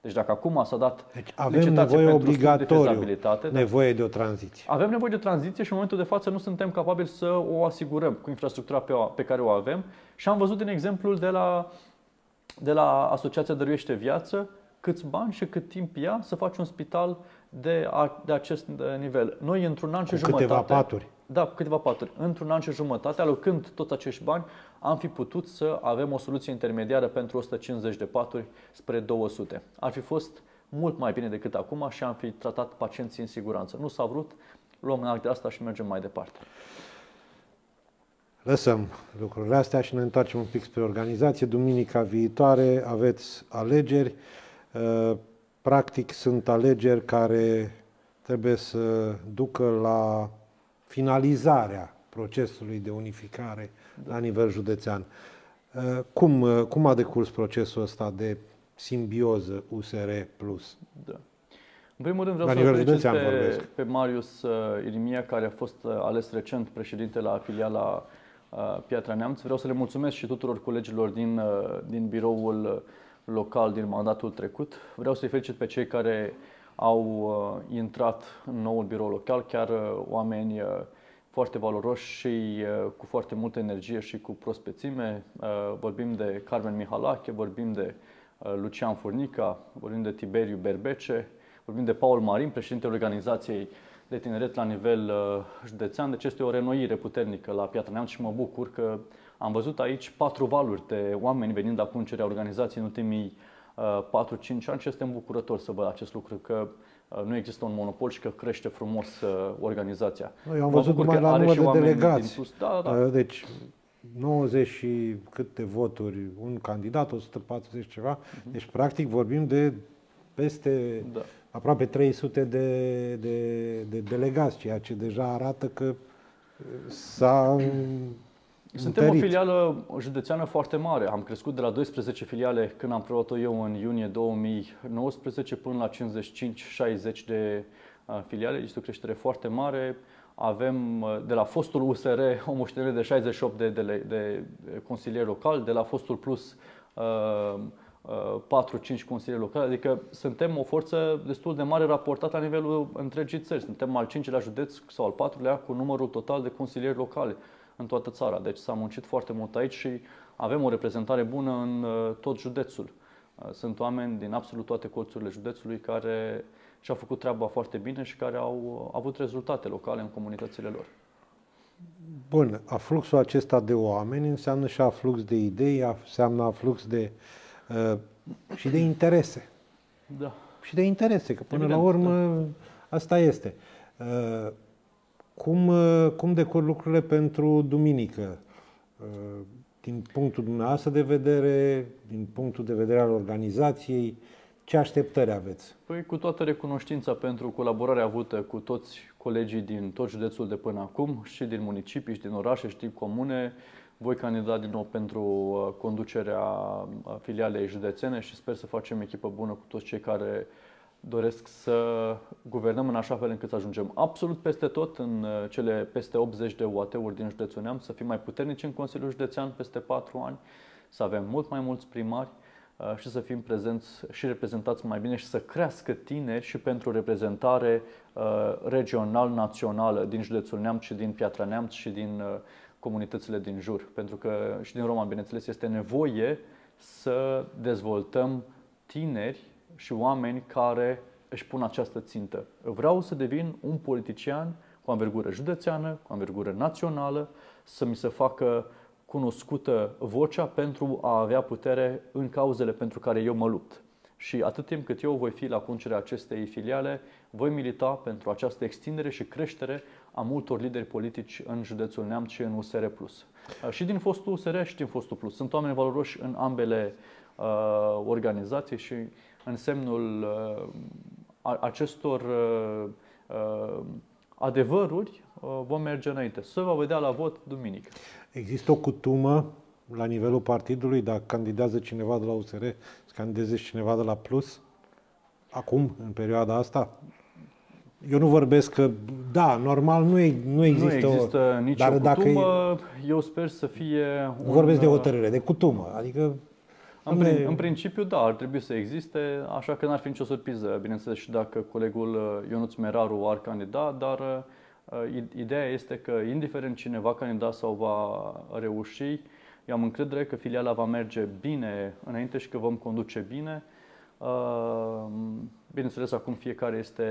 Deci dacă acum s-a dat deci avem nevoie obligatoriu, de da. nevoie de o tranziție. Avem nevoie de o tranziție și în momentul de față nu suntem capabili să o asigurăm cu infrastructura pe, o, pe care o avem. Și am văzut din exemplul de la, de la Asociația Dăruiește Viață câți bani și cât timp ia să faci un spital de, a, de acest nivel. Noi într-un an și jumătate... câteva paturi. Da, câteva paturi. Într-un an și jumătate, alocând toți acești bani, am fi putut să avem o soluție intermediară pentru 150 de paturi spre 200. Ar fi fost mult mai bine decât acum și am fi tratat pacienții în siguranță. Nu s-a vrut, luăm în act de asta și mergem mai departe. Lăsăm lucrurile astea și ne întoarcem un pic spre organizație. Duminica viitoare aveți alegeri. Uh, practic sunt alegeri care trebuie să ducă la finalizarea procesului de unificare la nivel județean. Uh, cum, uh, cum a decurs procesul ăsta de simbioză USR plus? Da. În primul rând vreau să felicit pe, pe Marius uh, Irimia, care a fost ales recent președinte la filiala Piatra Neamț. Vreau să le mulțumesc și tuturor colegilor din, din biroul local din mandatul trecut. Vreau să-i felicit pe cei care au intrat în noul birou local, chiar oameni foarte valoroși și uh, cu foarte multă energie și cu prospețime. Uh, vorbim de Carmen Mihalache, vorbim de uh, Lucian Furnica, vorbim de Tiberiu Berbece, vorbim de Paul Marin, președintele organizației de tineret la nivel județean. Deci este o renoire puternică la Piatra Neamț și mă bucur că am văzut aici patru valuri de oameni venind la conducerea organizației în ultimii 4-5 ani și este îmbucurător să văd acest lucru, că Uh, nu există un monopol și că crește frumos uh, organizația. Eu am văzut numai la număr de delegați. Da, da, da. Uh, deci 90 și câte voturi, un candidat, 140 ceva. Uh-huh. Deci practic vorbim de peste da. aproape 300 de, de, de delegați, ceea ce deja arată că s-a suntem întărit. o filială județeană foarte mare. Am crescut de la 12 filiale când am preluat-o eu în iunie 2019 până la 55-60 de uh, filiale. Este o creștere foarte mare. Avem uh, de la fostul USR o moștenire de 68 de, de, de consilieri locali, de la fostul Plus 4-5 uh, consilieri locali, adică suntem o forță destul de mare raportat la nivelul întregii țări. Suntem al cincilea județ sau al patrulea cu numărul total de consilieri locali în toată țara. Deci s-a muncit foarte mult aici și avem o reprezentare bună în uh, tot județul. Uh, sunt oameni din absolut toate colțurile județului care și-au făcut treaba foarte bine și care au uh, avut rezultate locale în comunitățile lor. Bun, afluxul acesta de oameni înseamnă și aflux de idei, înseamnă aflux de uh, și de interese. Da. Și de interese, că până Evident, la urmă da. asta este. Uh, cum, uh, cum decur lucrurile pentru duminică? Uh, din punctul dumneavoastră de vedere, din punctul de vedere al organizației, ce așteptări aveți? Păi cu toată recunoștința pentru colaborarea avută cu toți colegii din tot județul de până acum, și din municipii, și din orașe, și din comune, voi candida din nou pentru uh, conducerea filialei județene și sper să facem echipă bună cu toți cei care doresc să guvernăm în așa fel încât să ajungem absolut peste tot în uh, cele peste 80 de UAT-uri din județul Neam, să fim mai puternici în Consiliul Județean peste 4 ani, să avem mult mai mulți primari uh, și să fim prezenți și reprezentați mai bine și să crească tineri și pentru reprezentare uh, regional-națională din județul Neamț și din Piatra Neamț și din comunitățile din jur. Pentru că și din Roma, bineînțeles, este nevoie să dezvoltăm tineri și oameni care își pun această țintă. Vreau să devin un politician cu anvergură județeană, cu anvergură națională, să mi se facă cunoscută vocea pentru a avea putere în cauzele pentru care eu mă lupt. Și atât timp cât eu voi fi la conducerea acestei filiale, voi milita pentru această extindere și creștere a multor lideri politici în județul Neamț și în USR+. Și din fostul USR și din fostul Plus. Sunt oameni valoroși în ambele uh, organizații și în semnul uh, acestor uh, uh, adevăruri vom merge înainte. Se va vedea la vot duminică. Există o cutumă la nivelul partidului, dacă candidează cineva de la USR, să candideze cineva de la Plus? Acum, în perioada asta? Eu nu vorbesc că, da, normal nu, e, nu există, nu există o, nicio dar cutumă, dacă e, eu sper să fie un, Vorbesc de hotărâre, de cutumă, adică în, prin, în principiu, da, ar trebui să existe, așa că n-ar fi nicio surpriză, bineînțeles, și dacă colegul uh, Ionuț Meraru ar candida, dar uh, ideea este că, indiferent cine va candida sau va reuși, eu am încredere că filiala va merge bine înainte și că vom conduce bine. Uh, Bineînțeles, acum fiecare este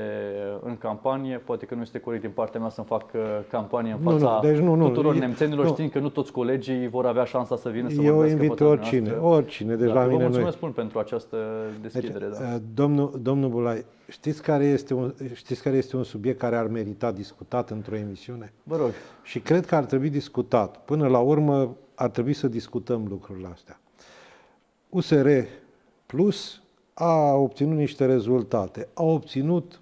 în campanie. Poate că nu este corect din partea mea să-mi fac uh, campanie în fața nu, nu, deci nu, nu, tuturor nemțenilor, știind că nu toți colegii vor avea șansa să vină să Eu invit oricine, oricine. Deci la mine vă mulțumesc mult pentru această deschidere. Deci, da. Uh, domnul, domnul Bulai, știți care, este un, știți care este un subiect care ar merita discutat într-o emisiune? Vă rog. Și cred că ar trebui discutat. Până la urmă, ar trebui să discutăm lucrurile astea. USR Plus a obținut niște rezultate. A obținut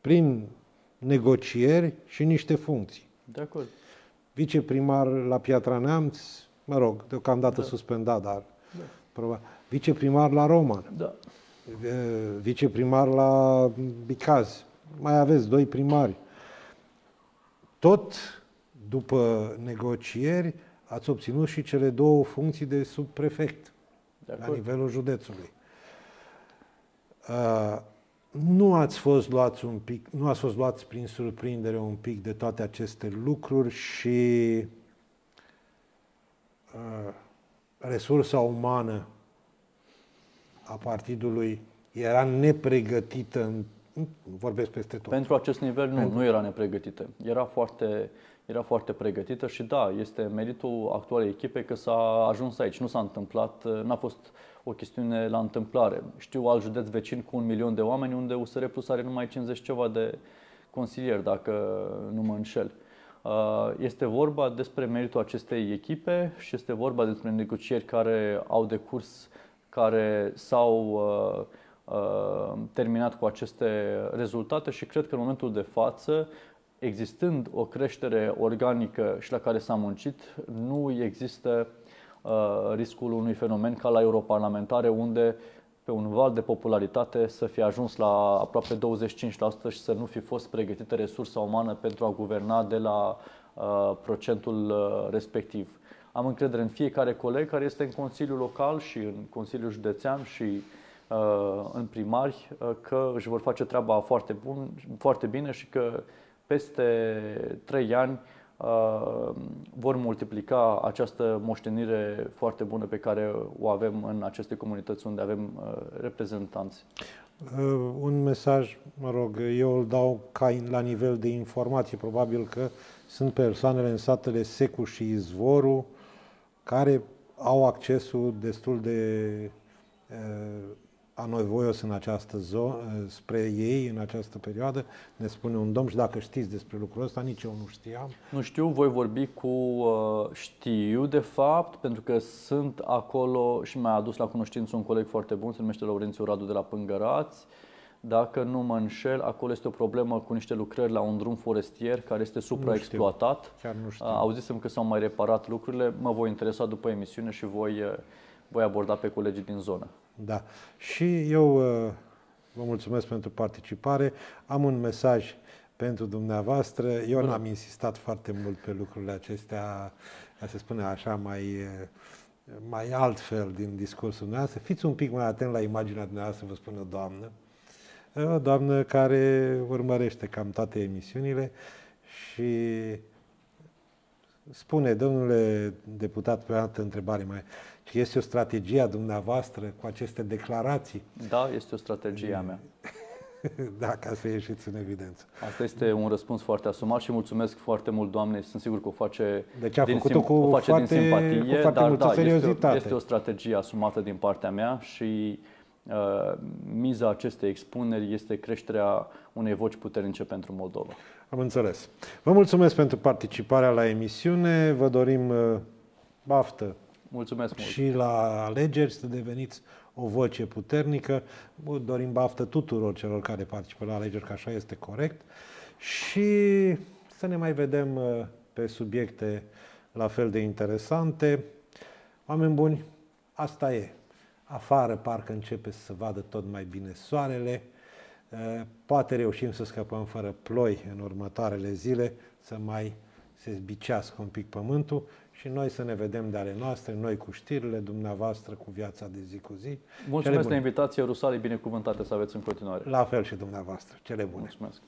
prin negocieri și niște funcții. De acord. Viceprimar la Piatra Neamț, mă rog, deocamdată da. suspendat, dar da. probabil. Viceprimar la Roman. Da. Viceprimar la Bicaz. Mai aveți doi primari. Tot după negocieri ați obținut și cele două funcții de subprefect de la nivelul județului. Uh, nu ați fost luați un pic, nu ați fost luați prin surprindere un pic de toate aceste lucruri și uh, resursa umană a partidului era nepregătită în vorbesc peste tot. Pentru acest nivel nu, Pentru... nu era nepregătită. Era foarte, era foarte pregătită și da, este meritul actualei echipe că s-a ajuns aici. Nu s-a întâmplat, n-a fost o chestiune la întâmplare. Știu alt județ vecin cu un milion de oameni unde USR Plus are numai 50 ceva de consilieri, dacă nu mă înșel. Uh, este vorba despre meritul acestei echipe și este vorba despre negocieri care au decurs, care s-au uh, uh, terminat cu aceste rezultate și cred că în momentul de față, existând o creștere organică și la care s-a muncit, nu există Uh, riscul unui fenomen ca la europarlamentare, unde pe un val de popularitate să fie ajuns la aproape 25% și să nu fi fost pregătită resursa umană pentru a guverna de la uh, procentul uh, respectiv. Am încredere în fiecare coleg care este în Consiliul Local și în Consiliul Județean și uh, în primari uh, că își vor face treaba foarte, bun, foarte bine și că peste 3 ani Uh, vor multiplica această moștenire foarte bună pe care o avem în aceste comunități unde avem uh, reprezentanți. Uh, un mesaj, mă rog, eu îl dau ca la nivel de informație. Probabil că sunt persoanele în satele Secu și Izvoru care au accesul destul de anevoios în această zonă, spre ei în această perioadă, ne spune un domn și dacă știți despre lucrul ăsta, nici eu nu știam. Nu știu, voi vorbi cu uh, știu de fapt, pentru că sunt acolo și mi-a adus la cunoștință un coleg foarte bun, se numește Laurențiu Radu de la Pângărați. Dacă nu mă înșel, acolo este o problemă cu niște lucrări la un drum forestier care este supraexploatat. Nu știu. Chiar nu știu. Auzisem că s-au mai reparat lucrurile, mă voi interesa după emisiune și voi, uh, voi aborda pe colegii din zonă. Da. Și eu uh, vă mulțumesc pentru participare. Am un mesaj pentru dumneavoastră. Eu n-am insistat foarte mult pe lucrurile acestea, ca să spune așa, mai, mai altfel din discursul dumneavoastră. Fiți un pic mai atent la imaginea dumneavoastră, vă spun o doamnă. O doamnă care urmărește cam toate emisiunile și spune, domnule deputat, pe altă întrebare mai, este o strategie a dumneavoastră cu aceste declarații? Da, este o strategie a mea. da, ca să ieșiți în evidență. Asta este un răspuns foarte asumat și mulțumesc foarte mult, Doamne. Sunt sigur că o face, deci a din, sim- cu o face foarte, din simpatie, cu foarte dar multă da, seriozitate. este o, este o strategie asumată din partea mea și uh, miza acestei expuneri este creșterea unei voci puternice pentru Moldova. Am înțeles. Vă mulțumesc pentru participarea la emisiune. Vă dorim uh, baftă Mulțumesc mult. și la alegeri să deveniți o voce puternică. Vă dorim baftă tuturor celor care participă la alegeri, că așa este corect. Și să ne mai vedem uh, pe subiecte la fel de interesante. Oameni buni, asta e. Afară parcă începe să vadă tot mai bine soarele. Uh, poate reușim să scăpăm fără ploi în următoarele zile, să mai se zbicească un pic pământul și noi să ne vedem de ale noastre, noi cu știrile, dumneavoastră cu viața de zi cu zi. Mulțumesc de invitație, Rusalii, binecuvântate să aveți în continuare. La fel și dumneavoastră. Cele bune. Mulțumesc.